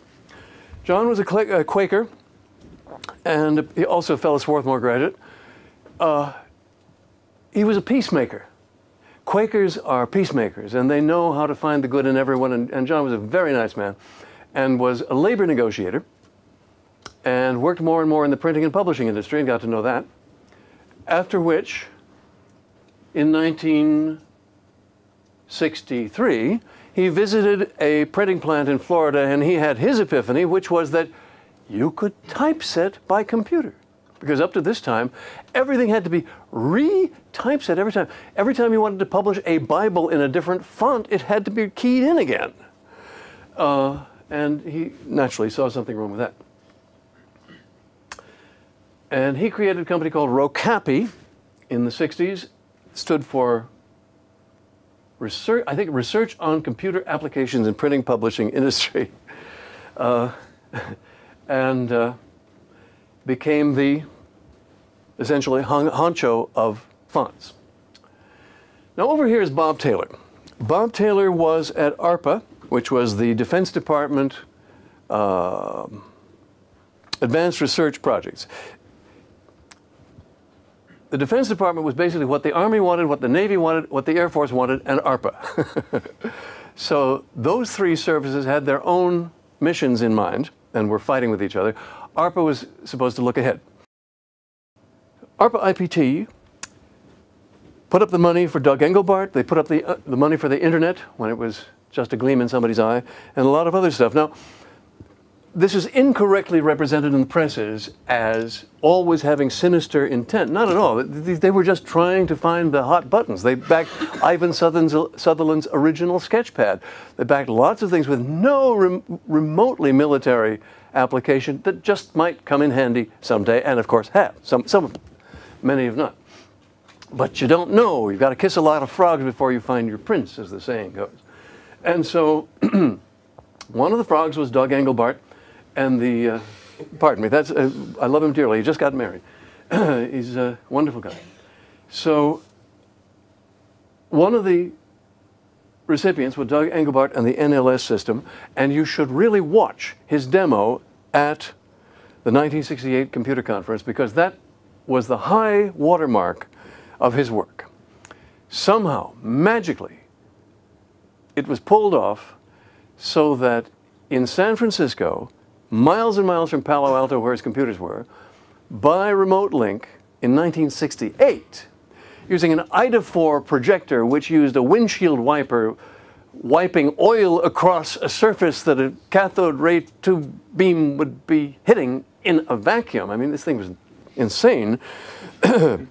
John was a, a Quaker and he also a fellow Swarthmore graduate. Uh, he was a peacemaker. Quakers are peacemakers, and they know how to find the good in everyone. And, and, John was a very nice man, and was a labor negotiator, and worked more and more in the printing and publishing industry, and got to know that. After which, in 1963, he visited a printing plant in Florida and he had his epiphany, which was that you could typeset by computer. Because up to this time, everything had to be re-typeset every time. Every time you wanted to publish a Bible in a different font, it had to be keyed in again. Uh, and he naturally saw something wrong with that. And he created a company called ROCAPPI in the 60s. stood for research, I think research on computer applications in printing publishing industry. Uh, and uh, became the essentially honcho of fonts. Now over here is Bob Taylor. Bob Taylor was at ARPA, which was the Defense Department uh, Advanced Research Projects the Defense Department was basically what the Army wanted, what the Navy wanted, what the Air Force wanted, and ARPA. so those three services had their own missions in mind and were fighting with each other, ARPA was supposed to look ahead. ARPA IPT put up the money for Doug Engelbart. They put up the, uh, the money for the internet when it was just a gleam in somebody's eye, and a lot of other stuff. Now, this is incorrectly represented in the presses as always having sinister intent. Not at all. They were just trying to find the hot buttons. They backed Ivan Sutherland's original sketchpad. They backed lots of things with no rem remotely military application that just might come in handy someday, and of course have. Some, some of them. Many have not. But you don't know. You've got to kiss a lot of frogs before you find your prince, as the saying goes. And so one of the frogs was Doug Engelbart, and the, uh, pardon me, that's, uh, I love him dearly. He just got married. He's a wonderful guy. So one of the recipients was Doug Engelbart and the NLS system, and you should really watch his demo at the 1968 computer conference because that was the high watermark of his work. Somehow, magically, it was pulled off so that in San Francisco, miles and miles from Palo Alto, where his computers were, by remote link in 1968, using an Eidophor projector, which used a windshield wiper wiping oil across a surface that a cathode ray tube beam would be hitting in a vacuum. I mean, this thing was insane.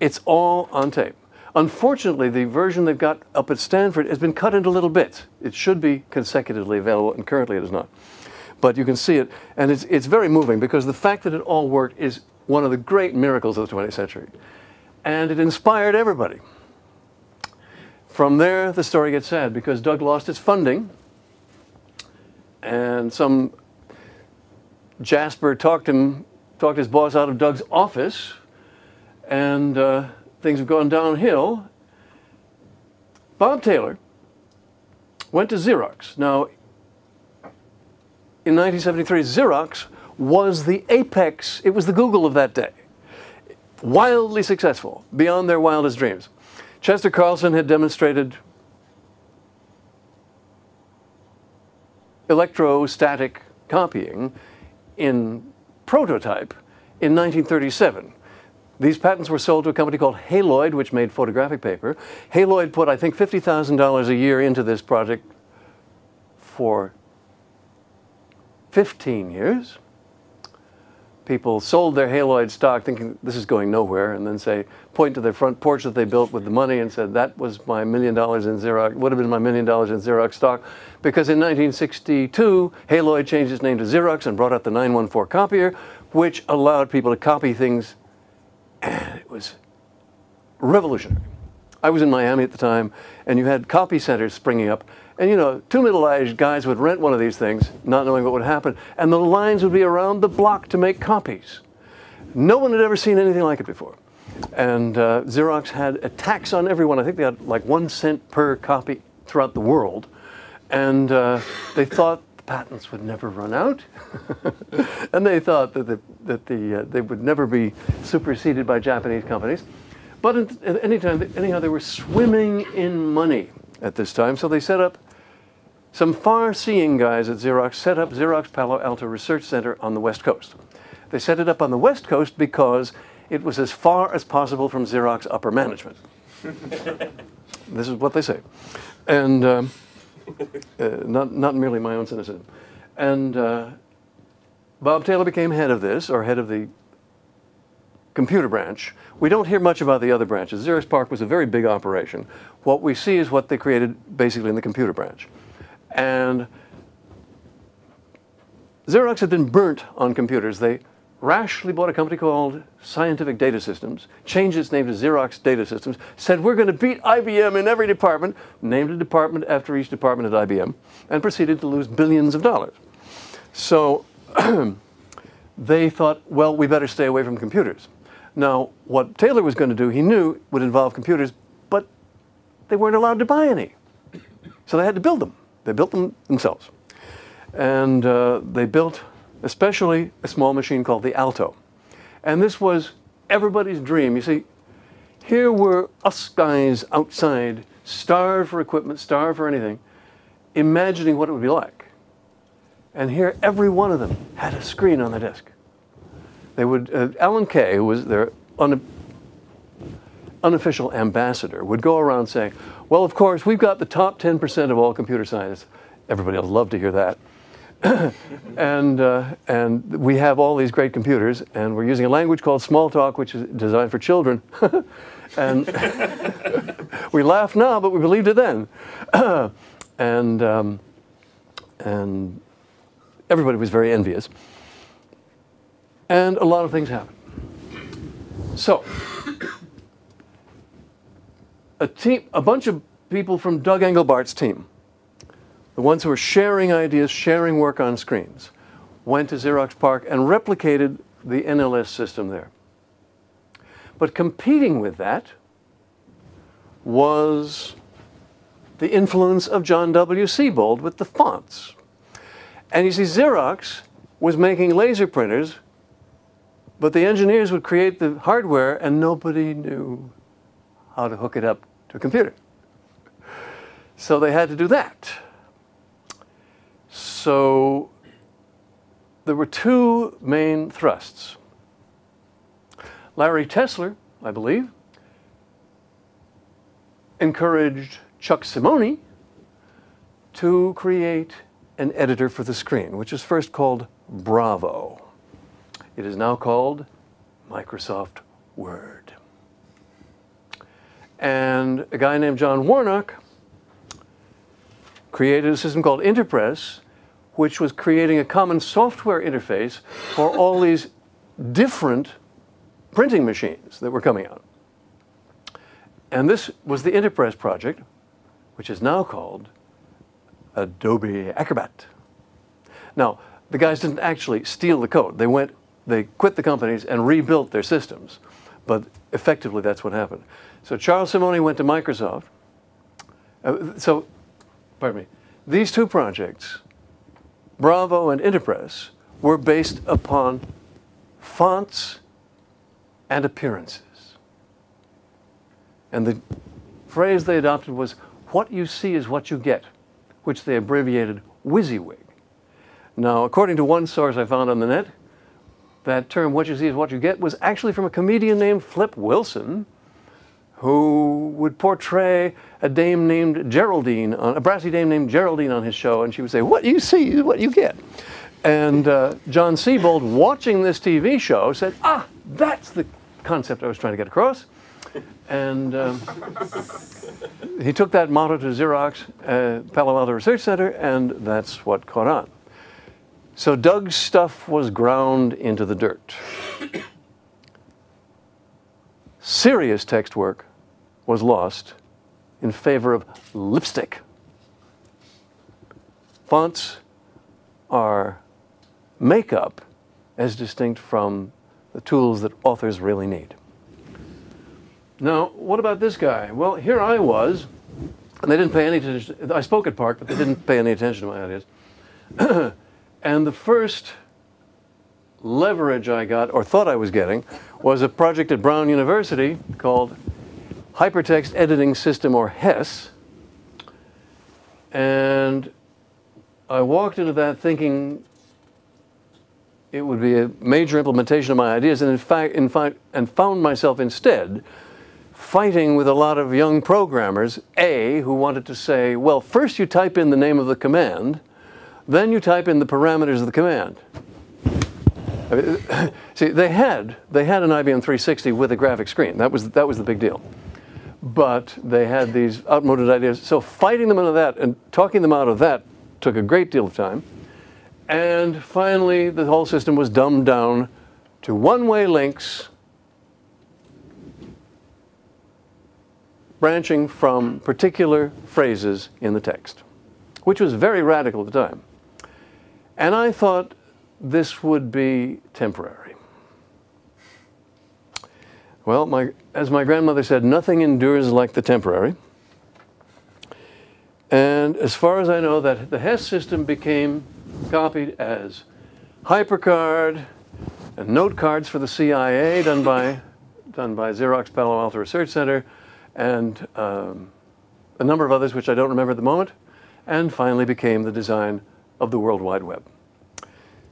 it's all on tape. Unfortunately, the version they've got up at Stanford has been cut into little bits. It should be consecutively available, and currently it is not. But you can see it, and it's, it's very moving because the fact that it all worked is one of the great miracles of the 20th century. And it inspired everybody. From there, the story gets sad because Doug lost his funding, and some Jasper talked him, talked his boss out of Doug's office, and uh, things have gone downhill. Bob Taylor went to Xerox. Now, in 1973, Xerox was the apex, it was the Google of that day. Wildly successful, beyond their wildest dreams. Chester Carlson had demonstrated electrostatic copying in prototype in 1937. These patents were sold to a company called Haloid, which made photographic paper. Haloid put, I think, $50,000 a year into this project for 15 years. People sold their Haloid stock thinking this is going nowhere and then say, point to their front porch that they built with the money and said, that was my million dollars in Xerox, would have been my million dollars in Xerox stock. Because in 1962, Haloid changed its name to Xerox and brought out the 914 copier, which allowed people to copy things and it was revolutionary. I was in Miami at the time, and you had copy centers springing up. And you know, two middle-aged guys would rent one of these things, not knowing what would happen, and the lines would be around the block to make copies. No one had ever seen anything like it before. And uh, Xerox had a tax on everyone. I think they had like one cent per copy throughout the world. And uh, they thought the patents would never run out. and they thought that, the, that the, uh, they would never be superseded by Japanese companies. But at any time, anyhow, they were swimming in money at this time. So they set up, some far-seeing guys at Xerox set up Xerox Palo Alto Research Center on the West Coast. They set it up on the West Coast because it was as far as possible from Xerox upper management. this is what they say. And um, uh, not, not merely my own cynicism. And uh, Bob Taylor became head of this, or head of the computer branch. We don't hear much about the other branches. Xerox PARC was a very big operation. What we see is what they created basically in the computer branch. And Xerox had been burnt on computers. They rashly bought a company called Scientific Data Systems, changed its name to Xerox Data Systems, said we're going to beat IBM in every department, named a department after each department at IBM, and proceeded to lose billions of dollars. So they thought, well, we better stay away from computers. Now, what Taylor was going to do, he knew would involve computers, but they weren't allowed to buy any. So they had to build them. They built them themselves. And uh, they built especially a small machine called the Alto. And this was everybody's dream. You see, here were us guys outside, starved for equipment, starved for anything, imagining what it would be like. And here, every one of them had a screen on the desk. They would, uh, Alan Kay, who was their un, unofficial ambassador, would go around saying, Well, of course, we've got the top 10% of all computer scientists. Everybody else loved to hear that. and, uh, and we have all these great computers, and we're using a language called Smalltalk, which is designed for children. and we laugh now, but we believed it then. and, um, and everybody was very envious. And a lot of things happened. So, a team, a bunch of people from Doug Engelbart's team, the ones who were sharing ideas, sharing work on screens, went to Xerox PARC and replicated the NLS system there. But competing with that was the influence of John W. Seybold with the fonts. And you see, Xerox was making laser printers, but the engineers would create the hardware and nobody knew how to hook it up to a computer. So they had to do that. So there were two main thrusts. Larry Tesler, I believe, encouraged Chuck Simonyi to create an editor for the screen, which is first called Bravo. It is now called Microsoft Word. And a guy named John Warnock created a system called Interpress, which was creating a common software interface for all these different printing machines that were coming out. And this was the Interpress project, which is now called Adobe Acrobat. Now, the guys didn't actually steal the code. They went, they quit the companies and rebuilt their systems. But effectively, that's what happened. So Charles Simonyi went to Microsoft. Uh, so, pardon me, these two projects, Bravo and Interpress, were based upon fonts and appearances. And the phrase they adopted was, what you see is what you get, which they abbreviated WYSIWYG. Now, according to one source I found on the net, that term, what you see is what you get, was actually from a comedian named Flip Wilson, who would portray a dame named Geraldine, on, a brassy dame named Geraldine on his show, and she would say, What you see is what you get. And uh, John Seybold, watching this TV show, said, Ah, that's the concept I was trying to get across. And um, he took that motto to Xerox, uh, Palo Alto Research Center, and that's what caught on. So Doug's stuff was ground into the dirt. Serious text work was lost in favor of lipstick. Fonts are makeup as distinct from the tools that authors really need. Now, what about this guy? Well, here I was, and they didn't pay any attention. I spoke at PARC, but they didn't pay any attention to my ideas. and the first leverage I got, or thought I was getting, was a project at Brown University called Hypertext Editing System, or HESS. And I walked into that thinking it would be a major implementation of my ideas, and in fact, in fact, and found myself instead fighting with a lot of young programmers, A, who wanted to say, well, first you type in the name of the command, then you type in the parameters of the command. See, they had, they had an IBM 360 with a graphic screen. That was, that was the big deal. But they had these outmoded ideas. So fighting them out of that and talking them out of that took a great deal of time. And finally, the whole system was dumbed down to one-way links branching from particular phrases in the text, which was very radical at the time. And I thought this would be temporary. Well, my, as my grandmother said, nothing endures like the temporary. And as far as I know, that the Hess system became copied as HyperCard and note cards for the CIA done by, done by Xerox Palo Alto Research Center, and um, a number of others which I don't remember at the moment. and finally became the design of the World Wide Web.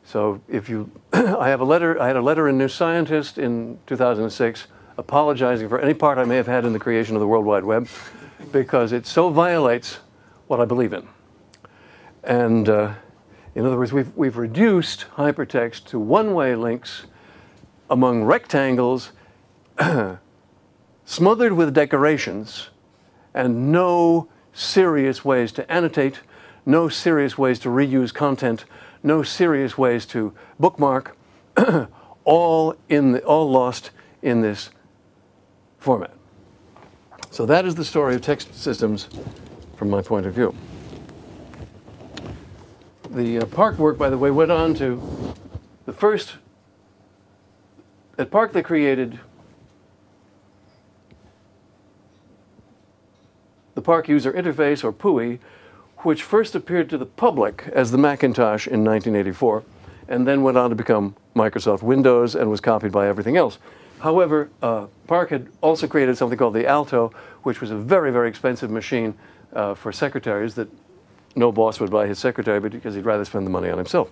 So if you, I have a letter, I had a letter in New Scientist in 2006 apologizing for any part I may have had in the creation of the World Wide Web because it so violates what I believe in. And uh, in other words, we've, we've reduced hypertext to one-way links among rectangles smothered with decorations and no serious ways to annotate, no serious ways to reuse content, no serious ways to bookmark, all, in the, all lost in this format. So that is the story of text systems from my point of view. The uh, PARC work, by the way, went on to the first, at PARC they created the PARC User Interface, or PUI, which first appeared to the public as the Macintosh in 1984, and then went on to become Microsoft Windows and was copied by everything else. However, uh, PARC had also created something called the Alto, which was a very, very expensive machine uh, for secretaries that no boss would buy his secretary because he'd rather spend the money on himself.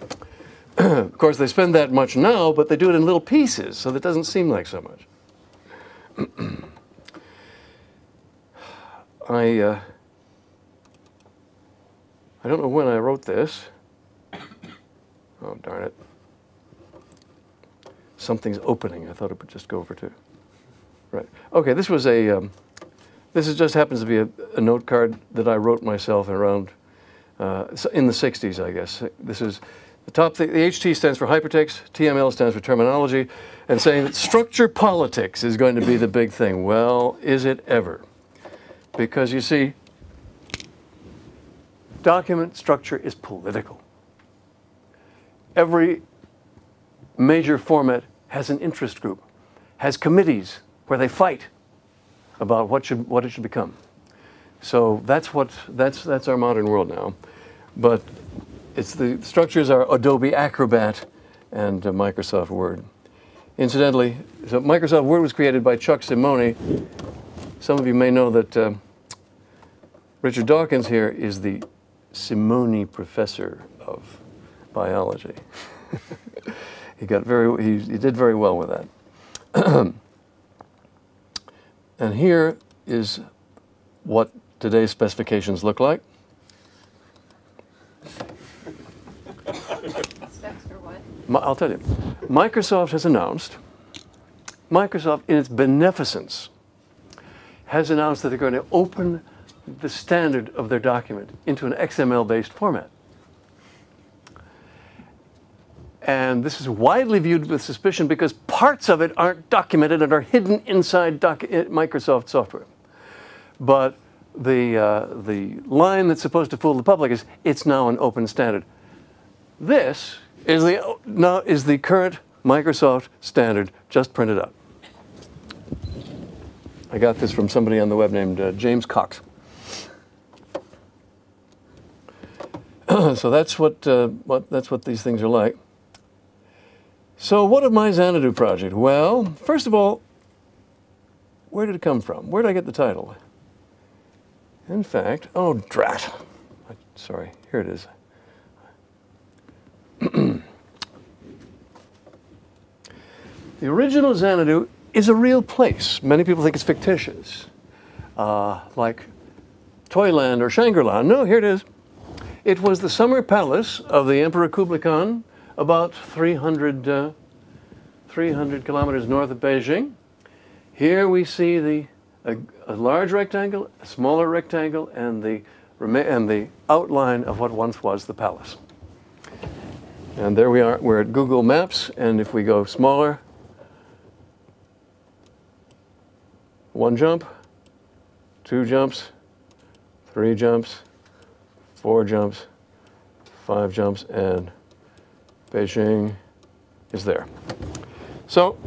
of course, they spend that much now, but they do it in little pieces, so that doesn't seem like so much. I, uh, I don't know when I wrote this. Oh, darn it. Something's opening. I thought it would just go over to. Right. Okay, this was a, um, this is just happens to be a, a, note card that I wrote myself around uh, in the 60s, I guess. This is the top, the HT stands for hypertext, TML stands for terminology, and saying that structure politics is going to be the big thing. Well, is it ever? Because you see, document structure is political. Every major format has an interest group, has committees where they fight about what, should, what it should become. So that's, what, that's, that's our modern world now. But it's the structures are Adobe Acrobat and uh, Microsoft Word. Incidentally, so Microsoft Word was created by Chuck Simonyi. Some of you may know that uh, Richard Dawkins here is the Simonyi Professor of Biology. he got very, he, he did very well with that. and here is what today's specifications look like. Specs what? I'll tell you. Microsoft has announced, Microsoft in its beneficence has announced that they're going to open the standard of their document into an XML-based format. And this is widely viewed with suspicion because parts of it aren't documented and are hidden inside Microsoft software. But the, uh, the line that's supposed to fool the public is it's now an open standard. This is the, now is the current Microsoft standard just printed out. I got this from somebody on the web named uh, James Cox. so that's what, uh, what, that's what these things are like. So what of my Xanadu project? Well, first of all, where did it come from? Where did I get the title? In fact, oh, drat. Sorry, here it is. the original Xanadu is a real place. Many people think it's fictitious, uh, like Toyland or Shangri-La. No, here it is. It was the summer palace of the Emperor Kublai Khan, about 300, uh, 300 kilometers north of Beijing. Here we see the, a, a, large rectangle, a smaller rectangle, and the, and the outline of what once was the palace. And there we are, we're at Google Maps, and if we go smaller, one jump, two jumps, three jumps, four jumps, five jumps, and Beijing is there. So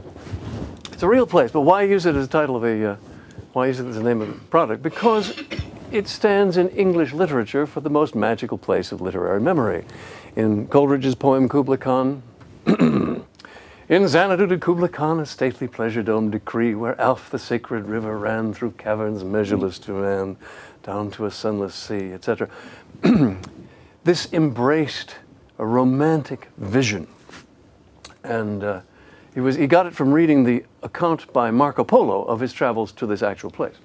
it's a real place, but why use it as a title of a, uh, why use it as the name of a product? Because it stands in English literature for the most magical place of literary memory. In Coleridge's poem Kubla Khan, In Xanadu did Kubla Khan a stately pleasure dome decree, where Alph the sacred river ran through caverns measureless to man, down to a sunless sea, etc. this embraced a romantic vision. And uh, he, was, he got it from reading the account by Marco Polo of his travels to this actual place.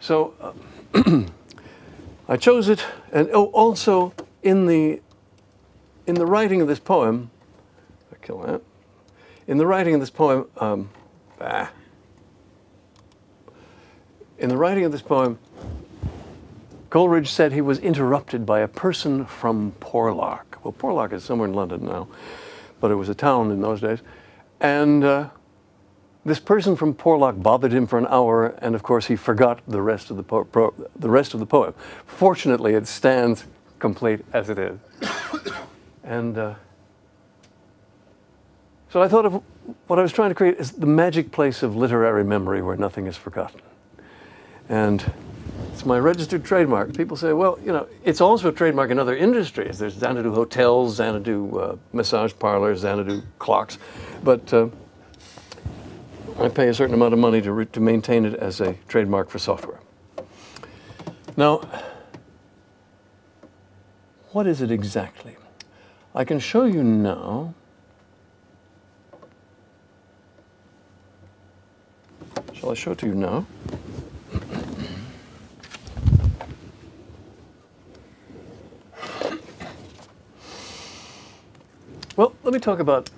So uh, I chose it, and oh, also in the, in the writing of this poem, I kill that. In the writing of this poem, um, ah, in the writing of this poem, Coleridge said he was interrupted by a person from Well, Porlock is somewhere in London now, but it was a town in those days. And uh, this person from Porlock bothered him for an hour, and of course he forgot the rest of the, po- the rest of the poem. Fortunately, it stands complete as it is. and uh, so I thought of what I was trying to create is the magic place of literary memory where nothing is forgotten. And it's my registered trademark. People say, well, you know, it's also a trademark in other industries. There's Xanadu hotels, Xanadu uh, massage parlors, Xanadu clocks. But uh, I pay a certain amount of money to, to maintain it as a trademark for software. Now, what is it exactly? I can show you now. Shall I show it to you now? Well, let me talk about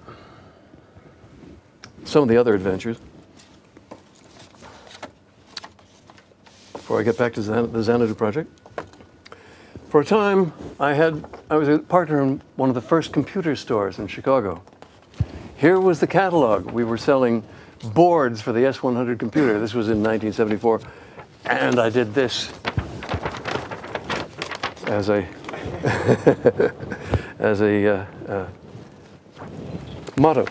some of the other adventures before I get back to Xan- the Xanadu project. For a time, I had I was a partner in one of the first computer stores in Chicago. Here was the catalog. We were selling boards for the S100 computer. This was in 1974, and I did this as a as a uh, uh, motto.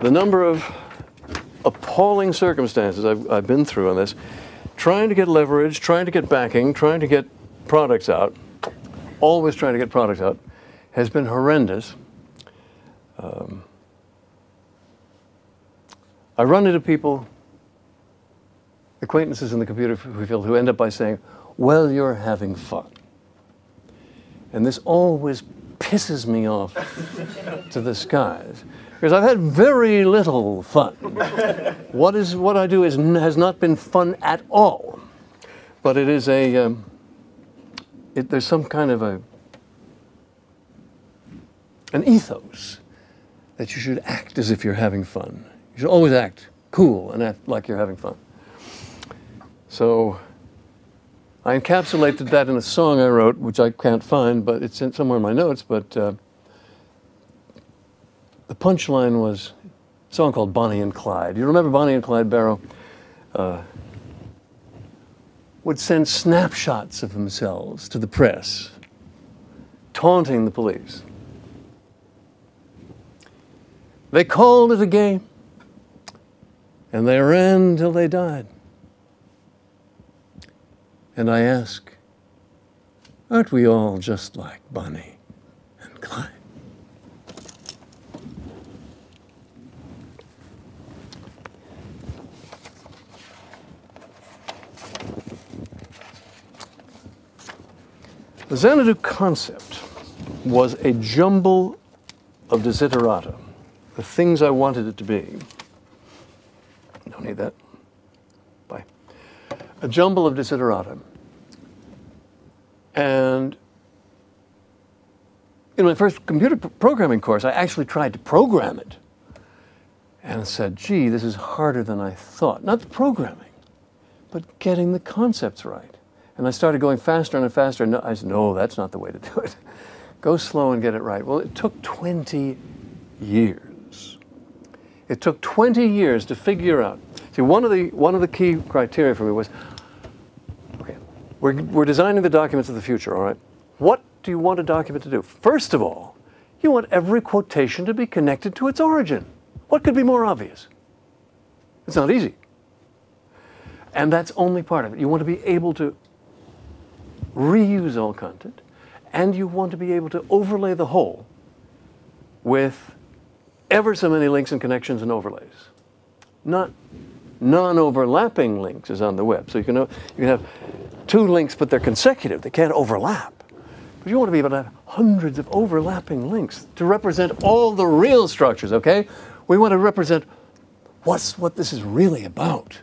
The number of appalling circumstances I've, I've been through on this, trying to get leverage, trying to get backing, trying to get products out, always trying to get products out, has been horrendous. Um, I run into people, acquaintances in the computer field, who end up by saying, Well, you're having fun. And this always pisses me off to the skies because I've had very little fun. what is what I do is has not been fun at all, but it is a um, it, there's some kind of a an ethos that you should act as if you're having fun. You should always act cool and act like you're having fun. So I encapsulated that in a song I wrote, which I can't find, but it's in, somewhere in my notes. But uh, the punchline was a song called Bonnie and Clyde. You remember Bonnie and Clyde Barrow? Uh, would send snapshots of themselves to the press, taunting the police. They called it a game, and they ran till they died. And I ask, aren't we all just like Bonnie and Clyde? The Xanadu concept was a jumble of desiderata, the things I wanted it to be. Don't need that. Bye. A jumble of desiderata. And in my first computer programming course, I actually tried to program it and said, gee, this is harder than I thought. Not the programming, but getting the concepts right. And I started going faster and faster. And I said, no, that's not the way to do it. Go slow and get it right. Well, it took 20 years. It took 20 years to figure out. See, one of the, one of the key criteria for me was we're, we're designing the documents of the future, all right? What do you want a document to do? First of all, you want every quotation to be connected to its origin. What could be more obvious? It's not easy. And that's only part of it. You want to be able to reuse all content and you want to be able to overlay the whole with ever so many links and connections and overlays. Not non-overlapping links is on the web. So you can, you can have two links, but they're consecutive. They can't overlap. But you want to be able to have hundreds of overlapping links to represent all the real structures, okay? We want to represent what's what this is really about.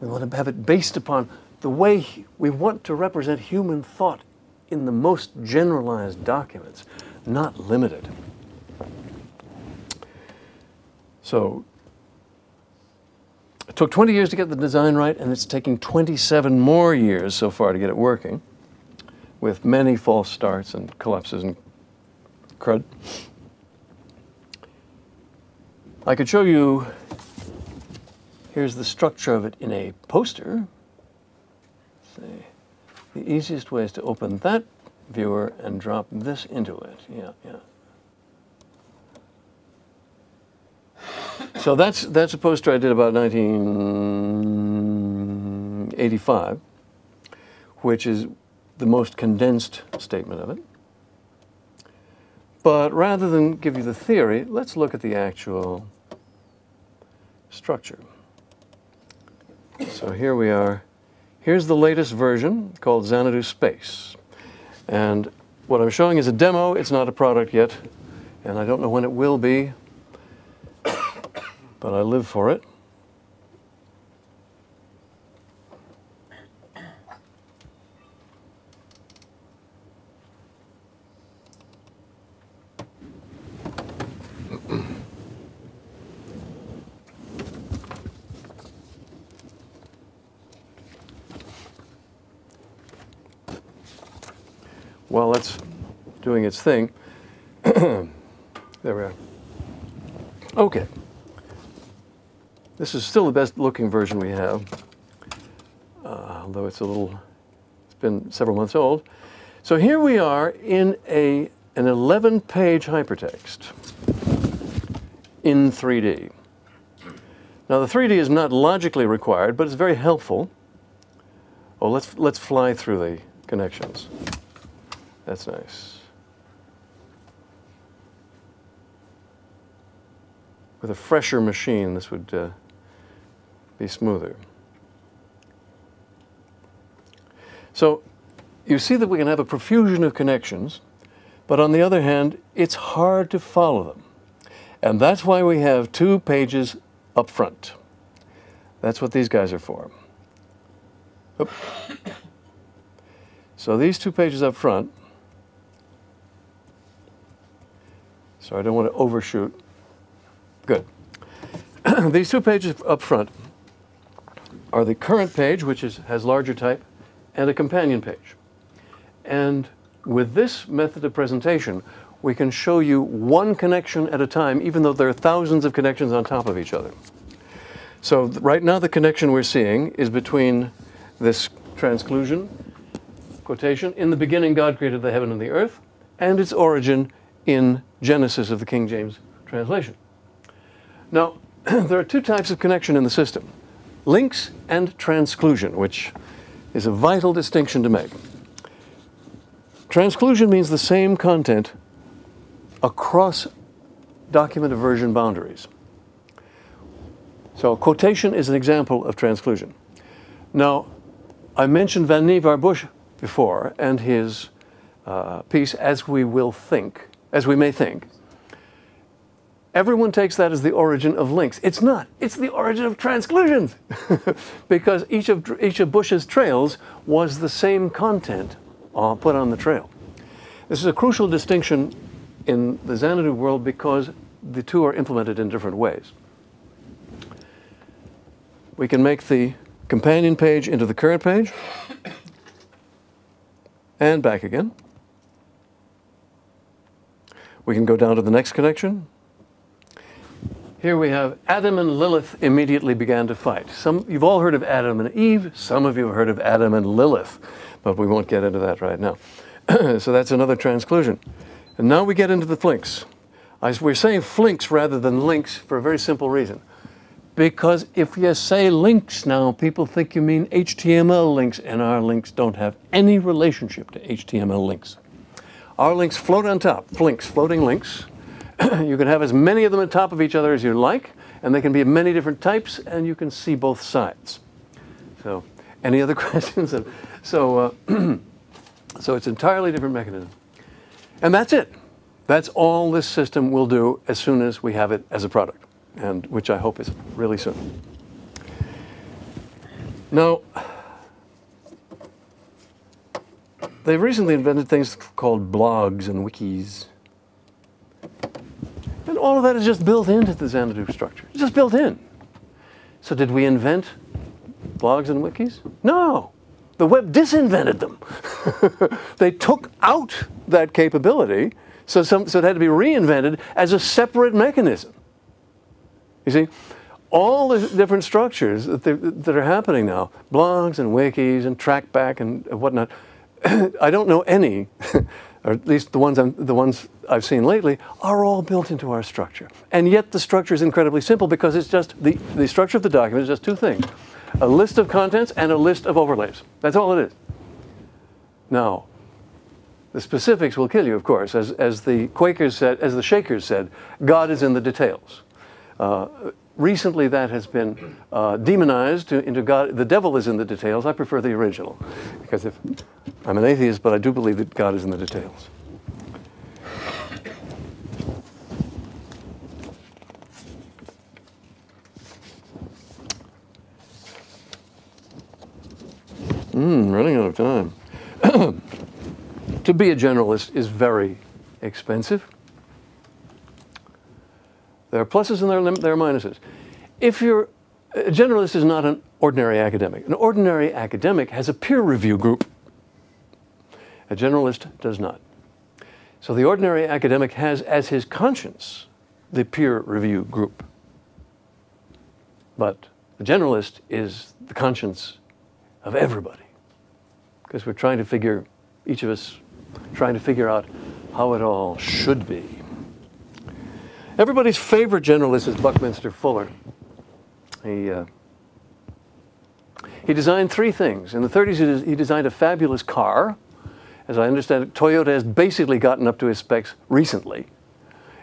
We want to have it based upon the way we want to represent human thought in the most generalized documents, not limited. So it took 20 years to get the design right, and it's taking 27 more years so far to get it working, with many false starts and collapses and crud. I could show you, here's the structure of it in a poster. See, the easiest way is to open that viewer and drop this into it. Yeah, yeah. So that's that's a poster I did about 1985, which is the most condensed statement of it. But rather than give you the theory, let's look at the actual structure. So here we are. Here's the latest version called Xanadu Space. And what I'm showing is a demo. It's not a product yet, and I don't know when it will be but I live for it. While that's doing its thing, there we are. Okay. This is still the best looking version we have, uh, although it's a little, it's been several months old. So here we are in a, an 11 page hypertext in 3D. Now the 3D is not logically required, but it's very helpful. Oh, let's, let's fly through the connections. That's nice. With a fresher machine, this would uh, be smoother. So you see that we can have a profusion of connections, but on the other hand, it's hard to follow them. And that's why we have two pages up front. That's what these guys are for. Oop. So these two pages up front, so I don't want to overshoot. Good. these two pages up front are the current page, which is, has larger type, and a companion page. And with this method of presentation, we can show you one connection at a time, even though there are thousands of connections on top of each other. So right now the connection we're seeing is between this transclusion quotation, in the beginning God created the heaven and the earth, and its origin in Genesis of the King James translation. Now, there are two types of connection in the system links and transclusion, which is a vital distinction to make. Transclusion means the same content across document version boundaries. So quotation is an example of transclusion. Now, I mentioned Vannevar Bush before and his uh, piece, As We Will Think, As We May Think, Everyone takes that as the origin of links. It's not. It's the origin of transclusions. because each of, each of Bush's trails was the same content uh, put on the trail. This is a crucial distinction in the Xanadu world because the two are implemented in different ways. We can make the companion page into the current page and back again. We can go down to the next connection here we have Adam and Lilith immediately began to fight. Some, you've all heard of Adam and Eve. Some of you have heard of Adam and Lilith, but we won't get into that right now. so that's another transclusion. And now we get into the flinks. We're saying flinks rather than links for a very simple reason. Because if you say links now, people think you mean HTML links, and our links don't have any relationship to HTML links. Our links float on top, flinks, floating links. you can have as many of them on top of each other as you like, and they can be of many different types, and you can see both sides. So, any other questions? so, uh, so it's entirely different mechanism. And that's it. That's all this system will do as soon as we have it as a product, and which I hope is really soon. Now, they've recently invented things called blogs and wikis. And all of that is just built into the Xanadu structure. It's just built in. So did we invent blogs and wikis? No. The web disinvented them. they took out that capability, so, some, so it had to be reinvented as a separate mechanism. You see, all the different structures that, that are happening now, blogs and wikis and trackback and whatnot, I don't know any, or at least the ones, I'm, the ones I've seen lately, are all built into our structure. And yet the structure is incredibly simple because it's just, the, the structure of the document is just two things. A list of contents and a list of overlays. That's all it is. Now, the specifics will kill you, of course. As, as the Quakers said, as the Shakers said, God is in the details. Uh, recently that has been uh, demonized to, into God. The devil is in the details. I prefer the original because if I'm an atheist, but I do believe that God is in the details. Mm, running out of time. to be a generalist is very expensive. There are pluses and there are, there are minuses. If you're a generalist is not an ordinary academic. An ordinary academic has a peer review group. A generalist does not. So the ordinary academic has as his conscience the peer review group. But the generalist is the conscience of everybody. Because we're trying to figure, each of us trying to figure out how it all should be. Everybody's favorite generalist is Buckminster Fuller. He, uh, he designed three things. In the 30s, he designed a fabulous car. As I understand it, Toyota has basically gotten up to his specs recently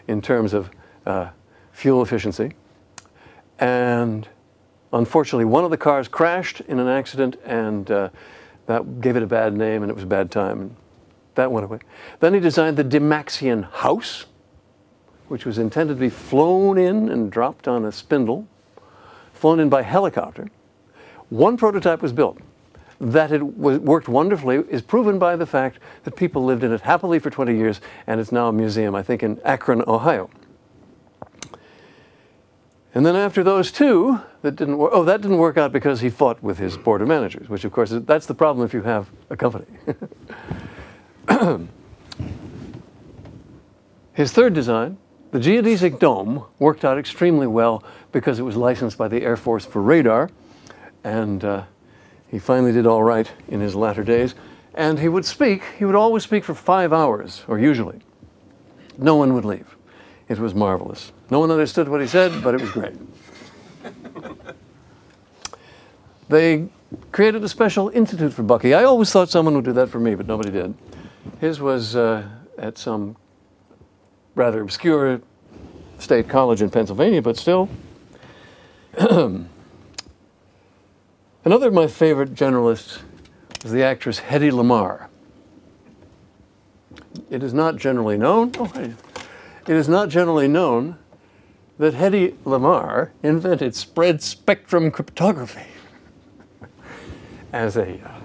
in terms of uh, fuel efficiency. And unfortunately, one of the cars crashed in an accident, and uh, that gave it a bad name, and it was a bad time. That went away. Then he designed the Dymaxion house, which was intended to be flown in and dropped on a spindle, flown in by helicopter. One prototype was built. That it was, worked wonderfully is proven by the fact that people lived in it happily for 20 years, and it's now a museum, I think, in Akron, Ohio. And then after those two, that didn't work. Oh, that didn't work out because he fought with his board of managers, which of course that's the problem if you have a company. his third design, the geodesic dome, worked out extremely well because it was licensed by the Air Force for radar, and uh, he finally did all right in his latter days. And he would speak. He would always speak for five hours, or usually. No one would leave. It was marvelous. No one understood what he said, but it was great. they created a special institute for Bucky. I always thought someone would do that for me, but nobody did. His was uh, at some rather obscure state college in Pennsylvania, but still. Another of my favorite generalists was the actress Hedy Lamarr. It is not generally known. Oh, it is not generally known that Hedy Lamarr invented spread spectrum cryptography as a uh,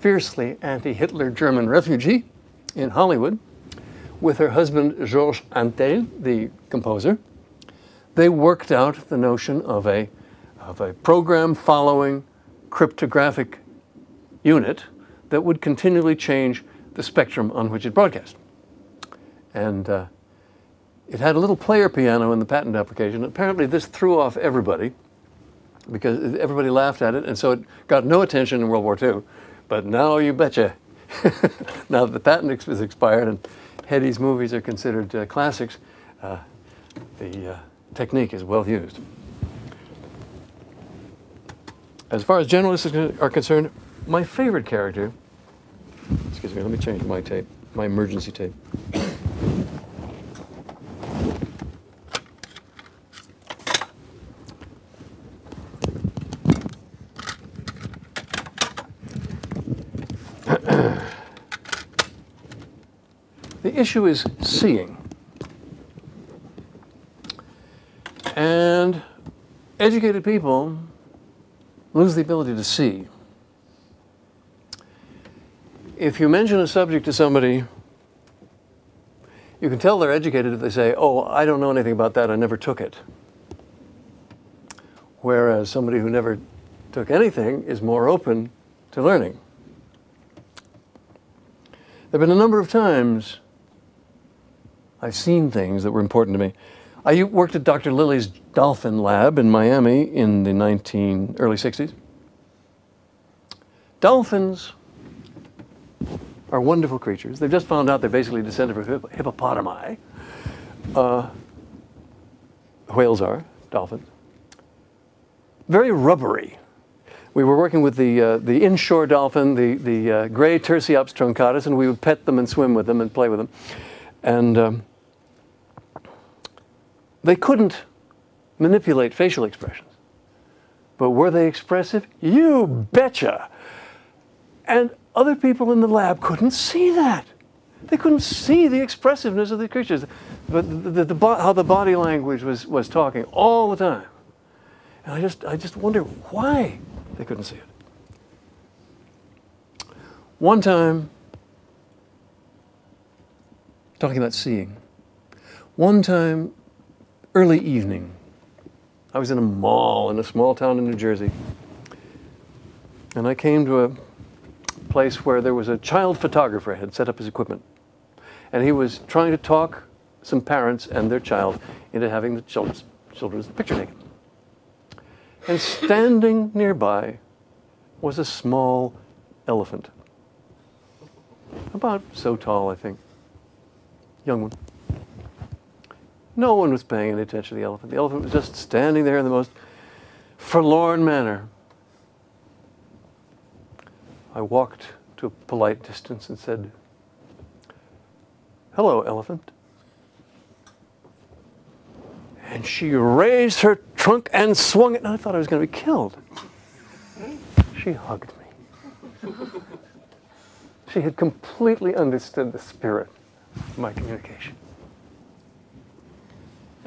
fiercely anti Hitler German refugee in Hollywood with her husband Georges Antheil, the composer. They worked out the notion of a, of a program following cryptographic unit that would continually change the spectrum on which it broadcast. And uh, it had a little player piano in the patent application. Apparently, this threw off everybody because everybody laughed at it, and so it got no attention in World War II. But now you betcha. now that the patent is expired and Hedy's movies are considered uh, classics, uh, the uh, technique is well used. As far as generalists are concerned, my favorite character, excuse me, let me change my tape. my emergency tape. The issue is seeing. And educated people lose the ability to see. If you mention a subject to somebody, you can tell they're educated if they say, Oh, I don't know anything about that, I never took it. Whereas somebody who never took anything is more open to learning. There have been a number of times I've seen things that were important to me. I worked at Dr. Lilly's dolphin lab in Miami in the 19 early 60s. Dolphins are wonderful creatures. They've just found out they're basically descended from hippopotami. Uh, whales are dolphins. Very rubbery. We were working with the, uh, the inshore dolphin, the, the uh, gray Tursiops truncatus, and we would pet them and swim with them and play with them. And um, they couldn't manipulate facial expressions. But were they expressive? You betcha. And other people in the lab couldn't see that. They couldn't see the expressiveness of the creatures, but the, the, the, how the body language was, was talking all the time. And I just, I just wonder why they couldn't see it. One time, talking about seeing, one time early evening. I was in a mall in a small town in New Jersey. And I came to a place where there was a child photographer had set up his equipment. And he was trying to talk some parents and their child into having the children's, children's picture taken. And standing nearby was a small elephant. About so tall, I think. Young one. No one was paying any attention to the elephant. The elephant was just standing there in the most forlorn manner. I walked to a polite distance and said, Hello, elephant. And she raised her trunk and swung it, and I thought I was going to be killed. She hugged me. She had completely understood the spirit of my communication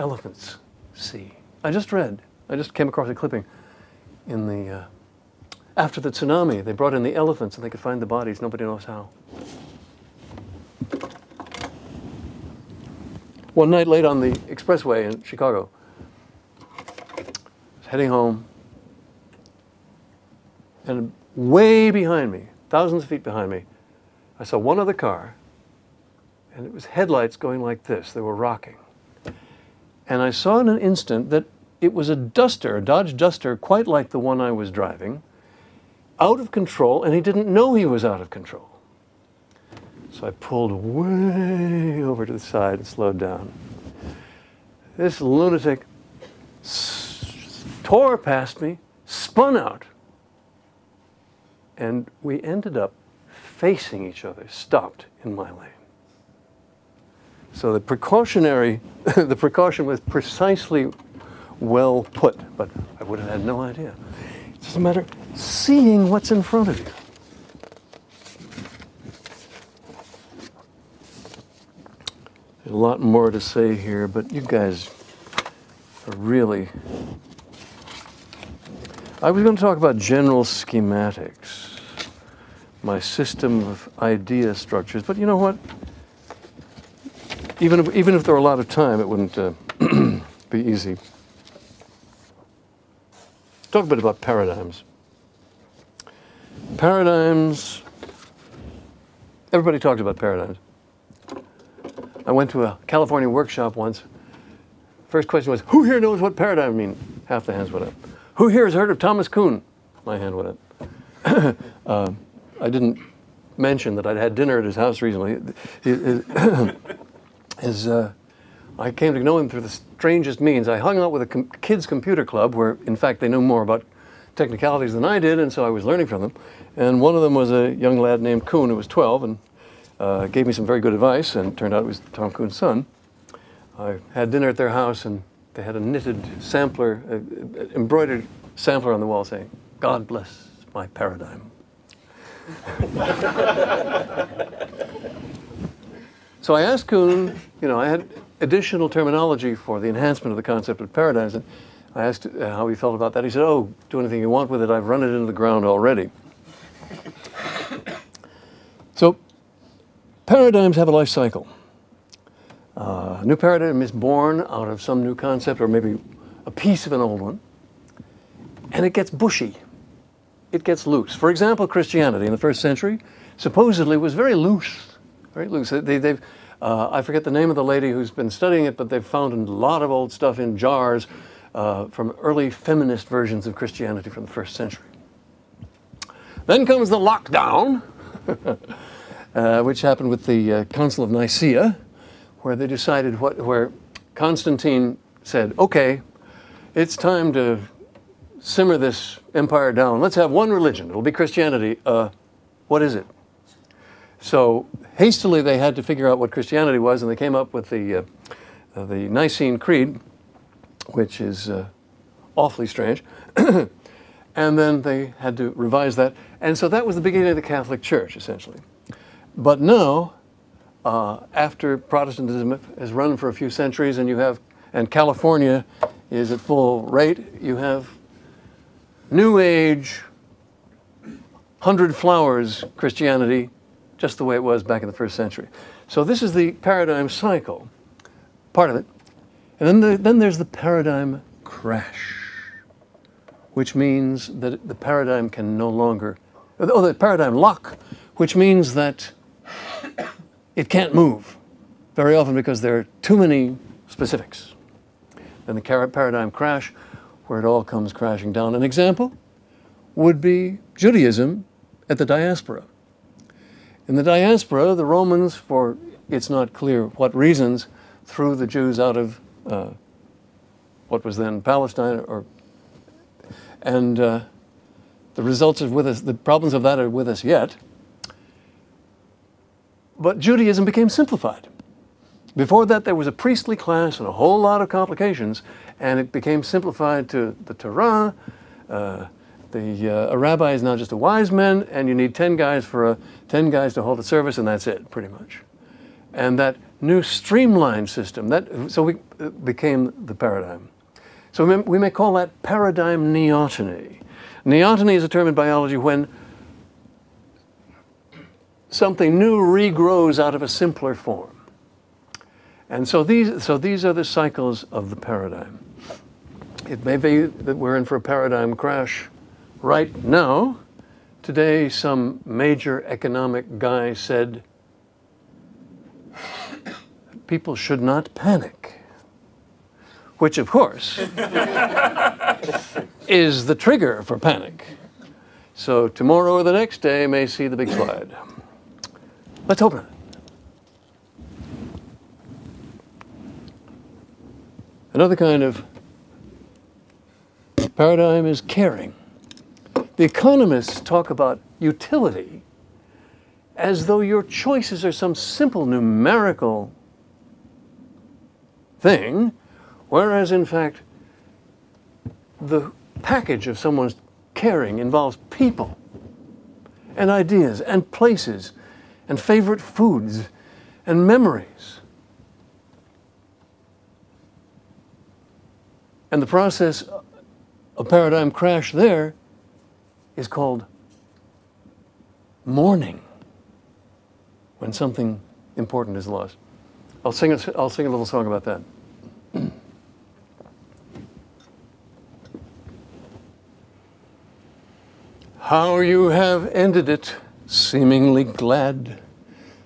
elephants see. I just read, I just came across a clipping in the, uh, after the tsunami, they brought in the elephants and they could find the bodies. Nobody knows how. One night late on the expressway in Chicago, heading home, and way behind me, thousands of feet behind me, I saw one other car, and it was headlights going like this. They were rocking. And I saw in an instant that it was a Duster, a Dodge Duster, quite like the one I was driving, out of control, and he didn't know he was out of control. So I pulled way over to the side and slowed down. This lunatic tore past me, spun out, and we ended up facing each other, stopped in my lane. So the precautionary, the precaution was precisely well put, but I would have had no idea. It's just a matter of seeing what's in front of you. There's a lot more to say here, but you guys are really. I was going to talk about general schematics, my system of idea structures, but you know what? Even if, even if there were a lot of time, it wouldn't uh, be easy. Talk a bit about paradigms. Paradigms, everybody talks about paradigms. I went to a California workshop once. First question was, who here knows what paradigm means? Half the hands went up. Who here has heard of Thomas Kuhn? My hand went up. uh, I didn't mention that I'd had dinner at his house recently. Is uh, I came to know him through the strangest means. I hung out with a com- kids' computer club where, in fact, they knew more about technicalities than I did, and so I was learning from them. And one of them was a young lad named Kuhn who was 12, and uh, gave me some very good advice, and turned out it was Tom Kuhn's son. I had dinner at their house, and they had a knitted sampler, uh, uh, embroidered sampler on the wall saying, God bless my paradigm. so I asked Kuhn, you know, I had additional terminology for the enhancement of the concept of paradigms. And I asked uh, how he felt about that. He said, oh, do anything you want with it. I've run it into the ground already. so paradigms have a life cycle. Uh, a new paradigm is born out of some new concept or maybe a piece of an old one. And it gets bushy. It gets loose. For example, Christianity in the first century supposedly was very loose, very loose. They, have uh, I forget the name of the lady who's been studying it, but they've found a lot of old stuff in jars uh, from early feminist versions of Christianity from the first century. Then comes the lockdown, uh, which happened with the uh, Council of Nicaea, where they decided what, where Constantine said, okay, it's time to simmer this empire down. Let's have one religion. It'll be Christianity. Uh, what is it? So hastily they had to figure out what Christianity was, and they came up with the, uh, uh, the Nicene Creed, which is uh, awfully strange. and then they had to revise that. And so that was the beginning of the Catholic Church, essentially. But now, uh, after Protestantism has run for a few centuries, and you have, and California is at full rate, you have New Age, hundred flowers Christianity just the way it was back in the first century. So this is the paradigm cycle, part of it. And then, the, then there's the paradigm crash, which means that the paradigm can no longer, oh, the paradigm lock, which means that it can't move very often because there are too many specifics. Then the paradigm crash, where it all comes crashing down. An example would be Judaism at the diaspora. In the diaspora, the Romans, for it's not clear what reasons, threw the Jews out of uh, what was then Palestine, or and uh, the results are with us. The problems of that are with us yet. But Judaism became simplified. Before that, there was a priestly class and a whole lot of complications, and it became simplified to the Torah. Uh, the, uh, a rabbi is not just a wise man, and you need 10 guys for a, 10 guys to hold a service, and that's it, pretty much. And that new streamlined system, that, so we became the paradigm. So we may, we may call that paradigm neoteny. Neoteny is a term in biology when something new regrows out of a simpler form. And so these, so these are the cycles of the paradigm. It may be that we're in for a paradigm crash Right now, today, some major economic guy said people should not panic, which, of course, is the trigger for panic. So, tomorrow or the next day may see the big slide. Let's open it. Another kind of paradigm is caring. The economists talk about utility as though your choices are some simple numerical thing, whereas in fact, the package of someone's caring involves people and ideas and places and favorite foods and memories. And the process of paradigm crash there is called mourning when something important is lost. I'll sing a, I'll sing a little song about that. How you have ended it, seemingly glad,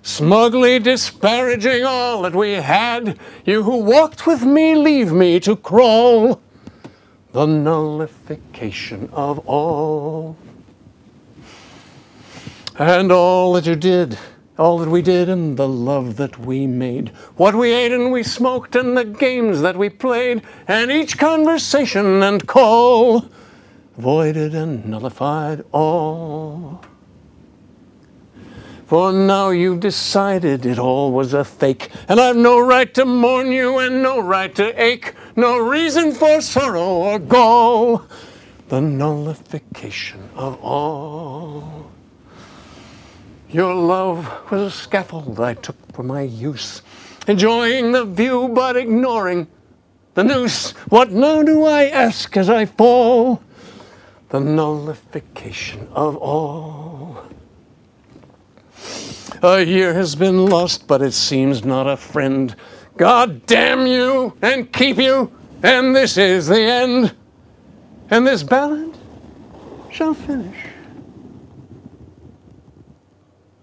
smugly disparaging all that we had. You who walked with me, leave me to crawl the nullification of all. And all that you did, all that we did, and the love that we made, what we ate and we smoked, and the games that we played, and each conversation and call, voided and nullified all. For now you've decided it all was a fake, and I've no right to mourn you and no right to ache, no reason for sorrow or gall. The nullification of all. Your love was a scaffold I took for my use, enjoying the view but ignoring the noose. What now do I ask as I fall? The nullification of all. A year has been lost, but it seems not a friend. God damn you and keep you, and this is the end. And this ballad shall finish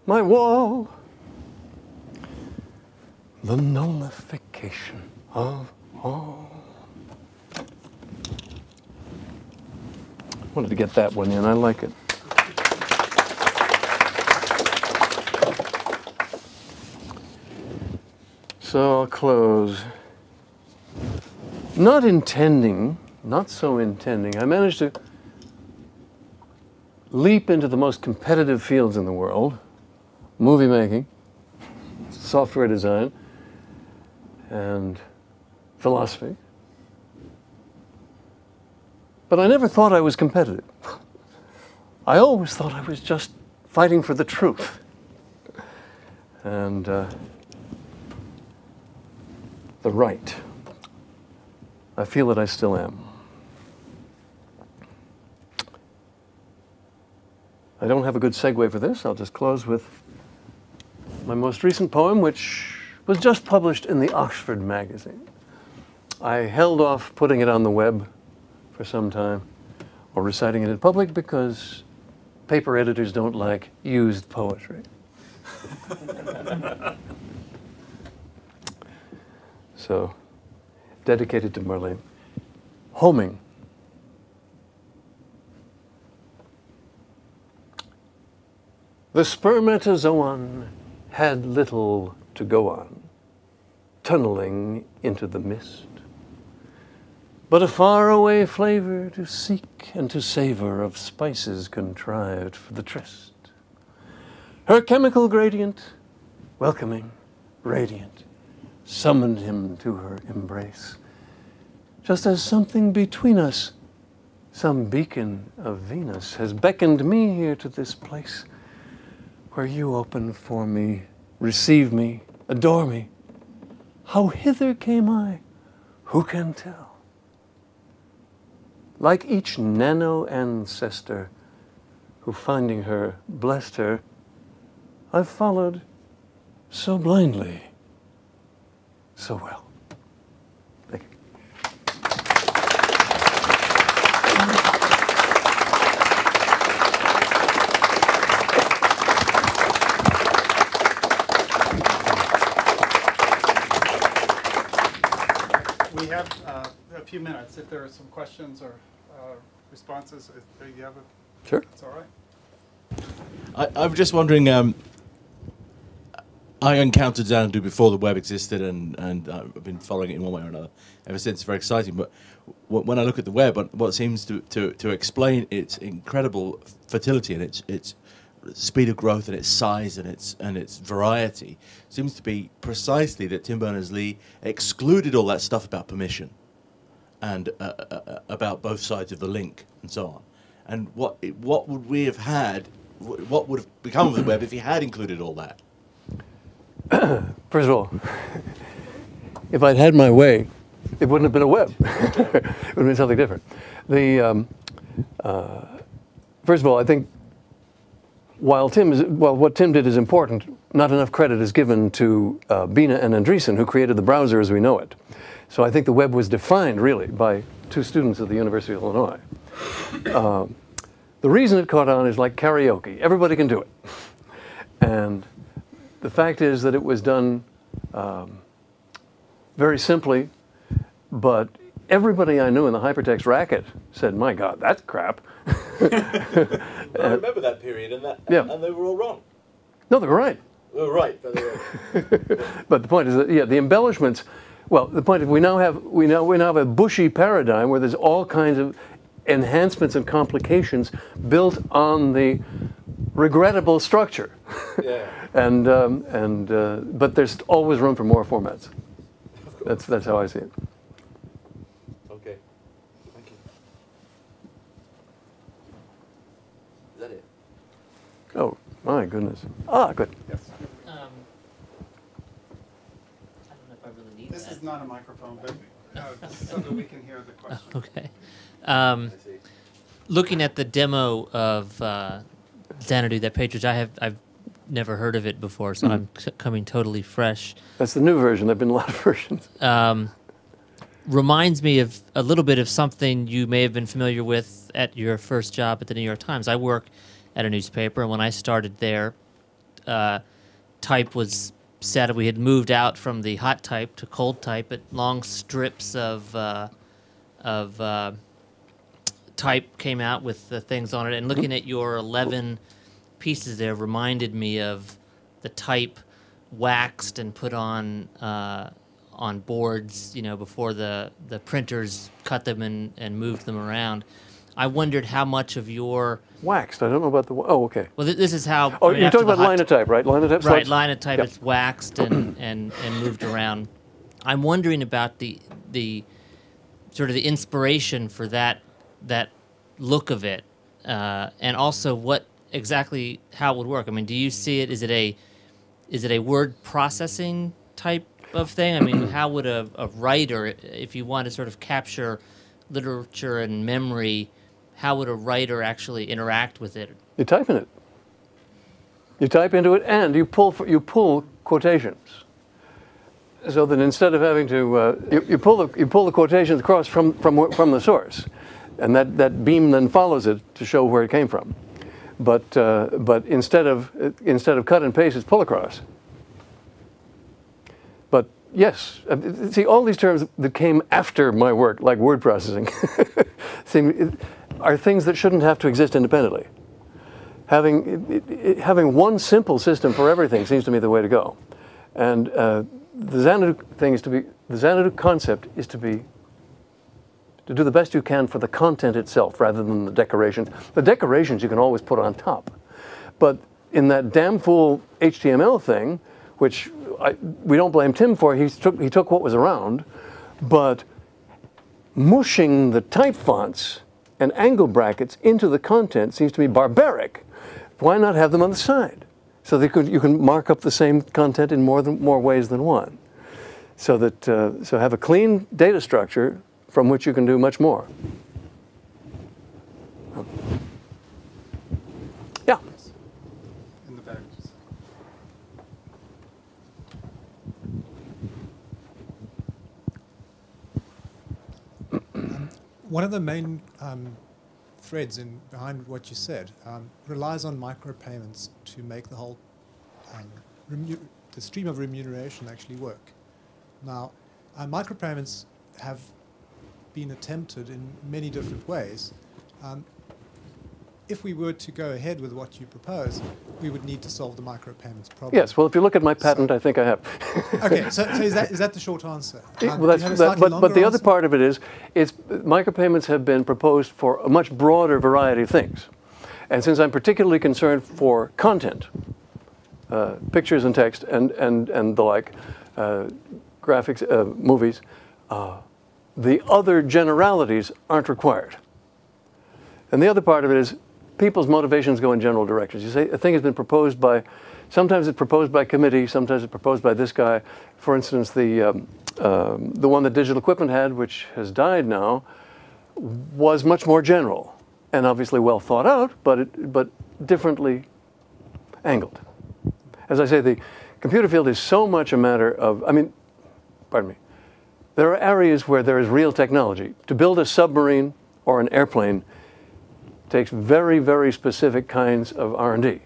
my wall. The nullification of all. Wanted to get that one in. I like it. So I'll close. Not intending, not so intending, I managed to leap into the most competitive fields in the world movie making, software design, and philosophy. But I never thought I was competitive. I always thought I was just fighting for the truth. And uh, the right. I feel that I still am. I don't have a good segue for this. I'll just close with my most recent poem, which was just published in the Oxford magazine. I held off putting it on the web for some time or reciting it in public because paper editors don't like used poetry. so, dedicated to Marlene. Homing. The spermatozoon had little to go on, tunneling into the mist, but a faraway flavor to seek and to savor of spices contrived for the tryst. Her chemical gradient, welcoming, radiant, summoned him to her embrace, just as something between us, some beacon of Venus, has beckoned me here to this place where you open for me, receive me, adore me. How hither came I? Who can tell? Like each nano ancestor who, finding her, blessed her, I've followed so blindly, so well. Thank you. We have uh, a few minutes. If there are some questions or uh, responses, if you have a, Sure. it's all right. I, I was just wondering. Um, I encountered Xanadu before the web existed, and, and I've been following it in one way or another ever since. It's very exciting. But when I look at the web, what- seems to, to, to explain its incredible fertility and its its speed of growth and its size and its and its variety seems to be precisely that Tim Berners-Lee excluded all that stuff about permission and uh, uh, uh, about both sides of the link and so on. And what what would we have had? What would have become of the web if he had included all that? First of all, if I'd had my way, it wouldn't have been a web. it would have been something different. The um, uh, first of all, I think while Tim is well, what Tim did is important. Not enough credit is given to uh, Bina and Andreessen, who created the browser as we know it. So I think the web was defined really by two students at the University of Illinois. Um, the reason it caught on is like karaoke; everybody can do it, and the fact is that it was done um, very simply, but everybody I knew in the hypertext racket said, "My God, that's crap." I remember that period, and that, Yeah. and they were all wrong. no, they were right. They were right, but they were. But the point is that yeah, the embellishments. Well, the point is we now have we now we now have a bushy paradigm where there's all kinds of enhancements and complications built on the regrettable structure. Yeah. and um, and uh, but there's always room for more formats. That's that's how I see it. Okay. Thank you. Is that it? Oh my goodness. Ah, good. Yes. Um, I don't know if I really need This that. is not a microphone, but uh, so that we can hear the question. Okay. Um, looking at the demo of uh, Xanadu, that page, I have I've never heard of it before, so I'm c- coming totally fresh. That's the new version. There've been a lot of versions. Um, reminds me of a little bit of something you may have been familiar with at your first job at the New York Times. I work at a newspaper, and when I started there, uh, type was set. We had moved out from the hot type to cold type, but long strips of uh, of uh, type came out with the things on it. And looking at your eleven pieces there reminded me of the type waxed and put on uh, on boards, you know, before the the printers cut them and, and moved them around. I wondered how much of your Waxed. I don't know about the. Oh, okay. well, th- this is how. Oh, I mean, you're talking about linotype, right? Linotype. Right, linotype. Yep. It's waxed and, and, and moved around. I'm wondering about the the sort of the inspiration for that that look of it, uh, and also what exactly how it would work. I mean, do you see it? Is it a is it a word processing type of thing? I mean, how would a, a writer, if you want to sort of capture literature and memory, how would a writer actually interact with it? You type in it. You type into it, and you pull you pull quotations. So that instead of having to, uh, you, you pull the you pull the quotations across from from from the source, and that, that beam then follows it to show where it came from. But uh, but instead of instead of cut and paste, it's pull across. But yes, uh, see all these terms that came after my work, like word processing, are things that shouldn't have to exist independently having having one simple system for everything seems to me the way to go. And uh, the Xanadu thing is to be the Xanadu concept is to be to do the best you can for the content itself rather than the decorations. The decorations you can always put on top, but in that damn fool HTML thing, which I, we don't blame Tim for, he took he took what was around, but mushing the type fonts and angle brackets into the content seems to me barbaric. Why not have them on the side? So could, you can mark up the same content in more, than, more ways than one. So that uh, so have a clean data structure from which you can do much more. Yeah. In the back. One of the main um, threads in behind what you said um, relies on micropayments to make the whole um, the stream of remuneration actually work. Now, uh, micropayments have been attempted in many different ways. Um, if we were to go ahead with what you propose, we would need to solve the micropayments problem. Yes. Well, if you look at my patent, So- I think I have. okay, so, so is that is that the short answer? Um, well, that's, you have a that, but, but the other part of it is, it's micropayments have been proposed for a much broader variety of things, and since I'm particularly concerned for content, uh, pictures and text and and and the like, uh, graphics, uh, movies, uh, the other generalities aren't required. And the other part of it is people's motivations go in general directions. You say a thing has been proposed by, sometimes it's proposed by committee, sometimes it's proposed by this guy. For instance, the, um, um, the one that Digital Equipment had, which has died now, was much more general and obviously well thought out, but, it, but differently angled. As I say, the computer field is so much a matter of, I mean, pardon me, there are areas where there is real technology. To build a submarine or an airplane takes very, very specific kinds of R&D.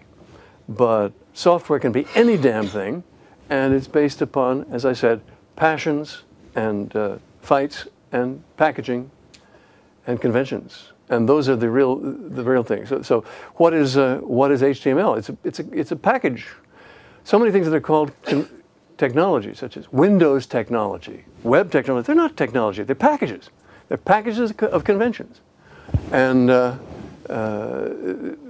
But software can be any damn thing, and it's based upon, as I said, passions and uh, fights and packaging and conventions. And those are the real, the real things. So, so what, is, uh, what is HTML? It's a, it's, a, it's a package. So many things that are called con- technology, such as Windows technology, web technology, they're not technology, they're packages. They're packages of conventions. And uh, uh,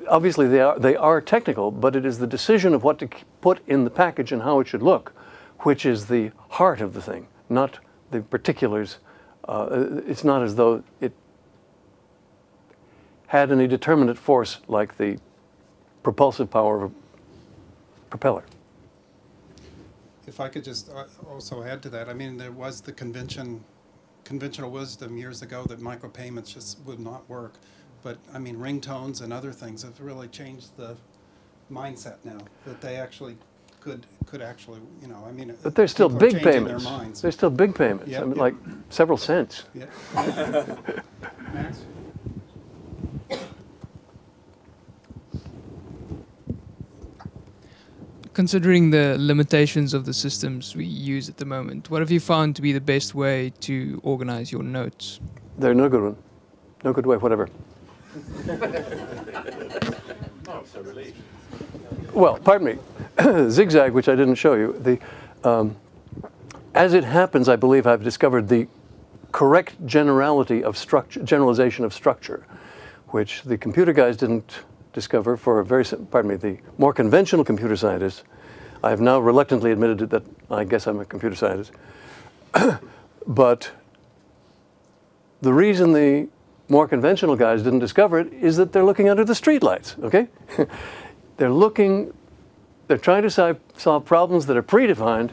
obviously they are, they are technical, but it is the decision of what to put in the package and how it should look, which is the heart of the thing, not the particulars. Uh, it's not as though it had any determinate force like the propulsive power of a propeller. If I could just uh, also add to that, I mean, there was the convention, conventional wisdom years ago that micropayments just would not work. But, I mean, ringtones and other things have really changed the mindset now, that they actually could, could actually, you know, I mean. But there's still big changing their payments. minds. There's still big payments. I mean, yep. like several cents. Yeah. Max? Considering the limitations of the systems we use at the moment, what have you found to be the best way to organize your notes? They're no good one. No good way, whatever. Well, pardon me. Zigzag, which I didn't show you. The, um, as it happens, I believe I've discovered the correct generality of structure, generalization of structure, which the computer guys didn't discover for a very, pardon me, the more conventional computer scientists. I have now reluctantly admitted that I guess I'm a computer scientist. but the reason the more conventional guys didn't discover it is that they're looking under the streetlights, okay? they're looking, they're trying to solve, solve problems that are predefined,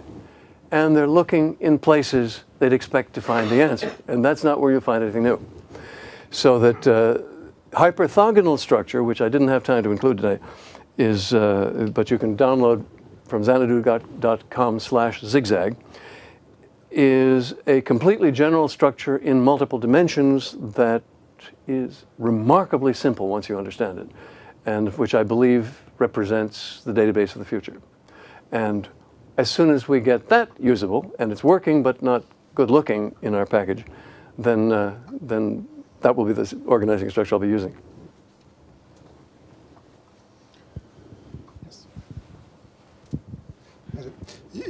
and they're looking in places they'd expect to find the answer. And that's not where you'll find anything new. So that uh, hyperthogonal structure, which I didn't have time to include today, is, uh, but you can download from xanadu.com slash zigzag, is a completely general structure in multiple dimensions that is remarkably simple once you understand it, and which I believe represents the database of the future. And as soon as we get that usable, and it's working but not good looking in our package, then, uh, then that will be the organizing structure I'll be using.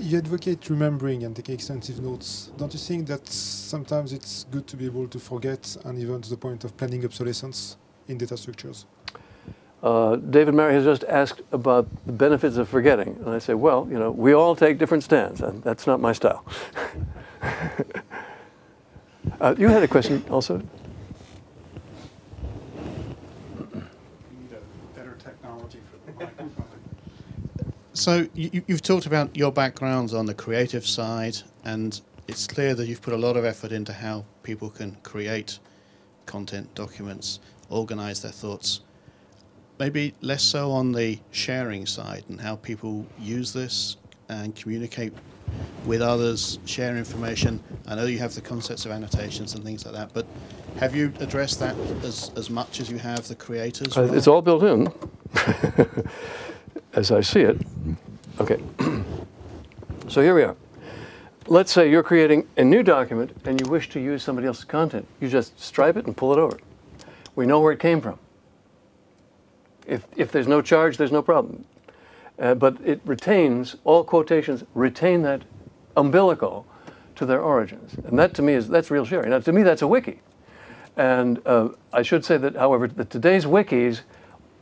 You advocate remembering and taking extensive notes. Don't you think that sometimes it's good to be able to forget and even to the point of planning obsolescence in data structures? Uh, David Mary has just asked about the benefits of forgetting. And I say, well, you know, we all take different stands, and that's not my style. uh, you had a question also? We need a better technology for the microphone. So you, you've talked about your backgrounds on the creative side, and it's clear that you've put a lot of effort into how people can create content, documents, organize their thoughts. Maybe less so on the sharing side and how people use this and communicate with others, share information. I know you have the concepts of annotations and things like that, but have you addressed that as, as much as you have the creators? Uh, it's all built in, as I see it. Okay. so here we are. Let's say you're creating a new document and you wish to use somebody else's content. You just stripe it and pull it over. We know where it came from. If, if there's no charge, there's no problem. Uh, but it retains, all quotations retain that umbilical to their origins. And that to me is, that's real sharing. Now, to me, that's a wiki. And uh, I should say that, however, that today's wikis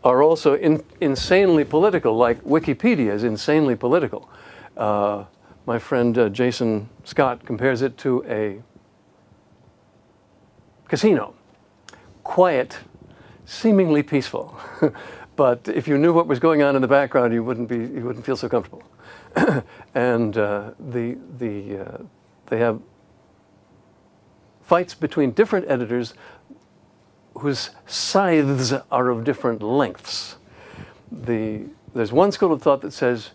are also in, insanely political, like Wikipedia is insanely political. Uh, my friend uh, Jason Scott compares it to a casino. Quiet, seemingly peaceful. but if you knew what was going on in the background, you wouldn't, be, you wouldn't feel so comfortable. and uh, the, the, uh, they have fights between different editors whose scythes are of different lengths. The, there's one school of thought that says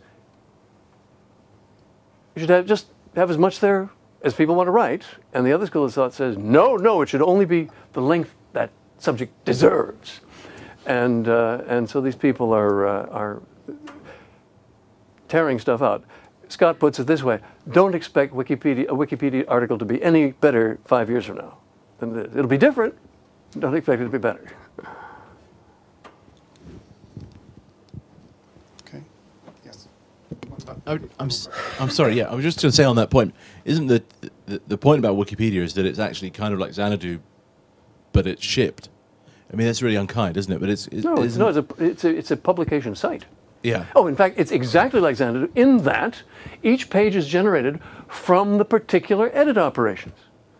you should have, just have as much there as people want to write, and the other school of thought says no, no, it should only be the length that subject deserves. And, uh, and so these people are, uh, are tearing stuff out. Scott puts it this way don't expect Wikipedia, a Wikipedia article to be any better five years from now. It'll be different, don't expect it to be better. Okay, yes. I, I'm, s- I'm sorry, yeah, I was just going to say on that point, isn't the, the the point about Wikipedia is that it's actually kind of like Xanadu, but it's shipped. I mean, that's really unkind, isn't it? But it's, it's No, it's, no, it's a, it's, a, it's a publication site. yeah. Oh, in fact, it's exactly like Xanadu in that each page is generated from the particular edit operations.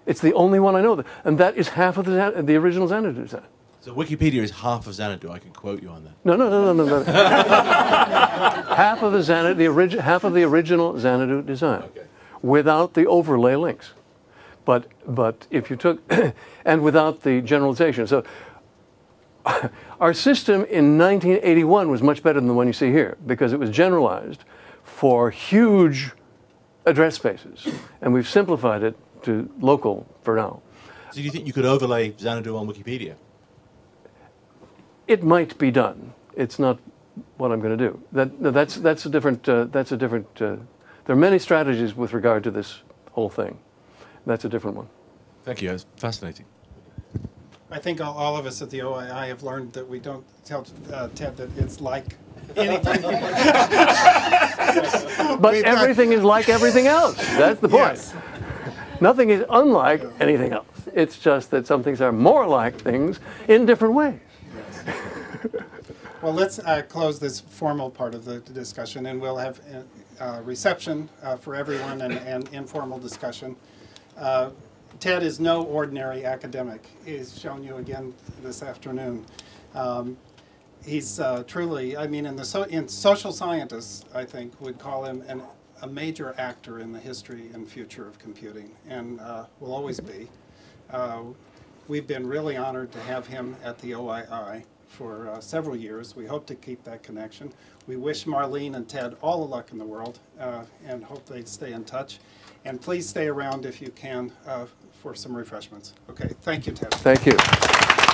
It's the only one I know, that, and that is half of the, the original Xanadu design. So Wikipedia is half of Xanadu. I can quote you on that. No, no, no, no, no, no. half of the Xanadu, the origi- half of the original Xanadu design, without the overlay links. But but if you took, and without the generalization, so our system in 1981 was much better than the one you see here because it was generalized for huge address spaces, and we've simplified it to local for now. So do you think you could overlay Xanadu on Wikipedia? It might be done. It's not what I'm going to do. That, that's, that's a different, uh, that's a different, uh, there are many strategies with regard to this whole thing. That's a different one. Thank you. That's fascinating. I think all, all of us at the OII have learned that we don't tell uh, Ted that it's like anything. But We've got- everything is like everything else. That's the point. Yes. Nothing is unlike anything else. It's just that some things are more like things in different ways. Well, let's uh, close this formal part of the discussion, and we'll have uh, uh, reception uh, for everyone and, and informal discussion. Uh, Ted is no ordinary academic. He's shown you again this afternoon. Um, he's uh, truly, I mean, in the so, in social scientists, I think would call him an, a major actor in the history and future of computing, and uh, will always be. Uh, we've been really honored to have him at the OII for uh, several years. We hope to keep that connection. We wish Marlene and Ted all the luck in the world uh, and hope they stay in touch. And please stay around if you can uh, for some refreshments. Okay, thank you, Ted. Thank you.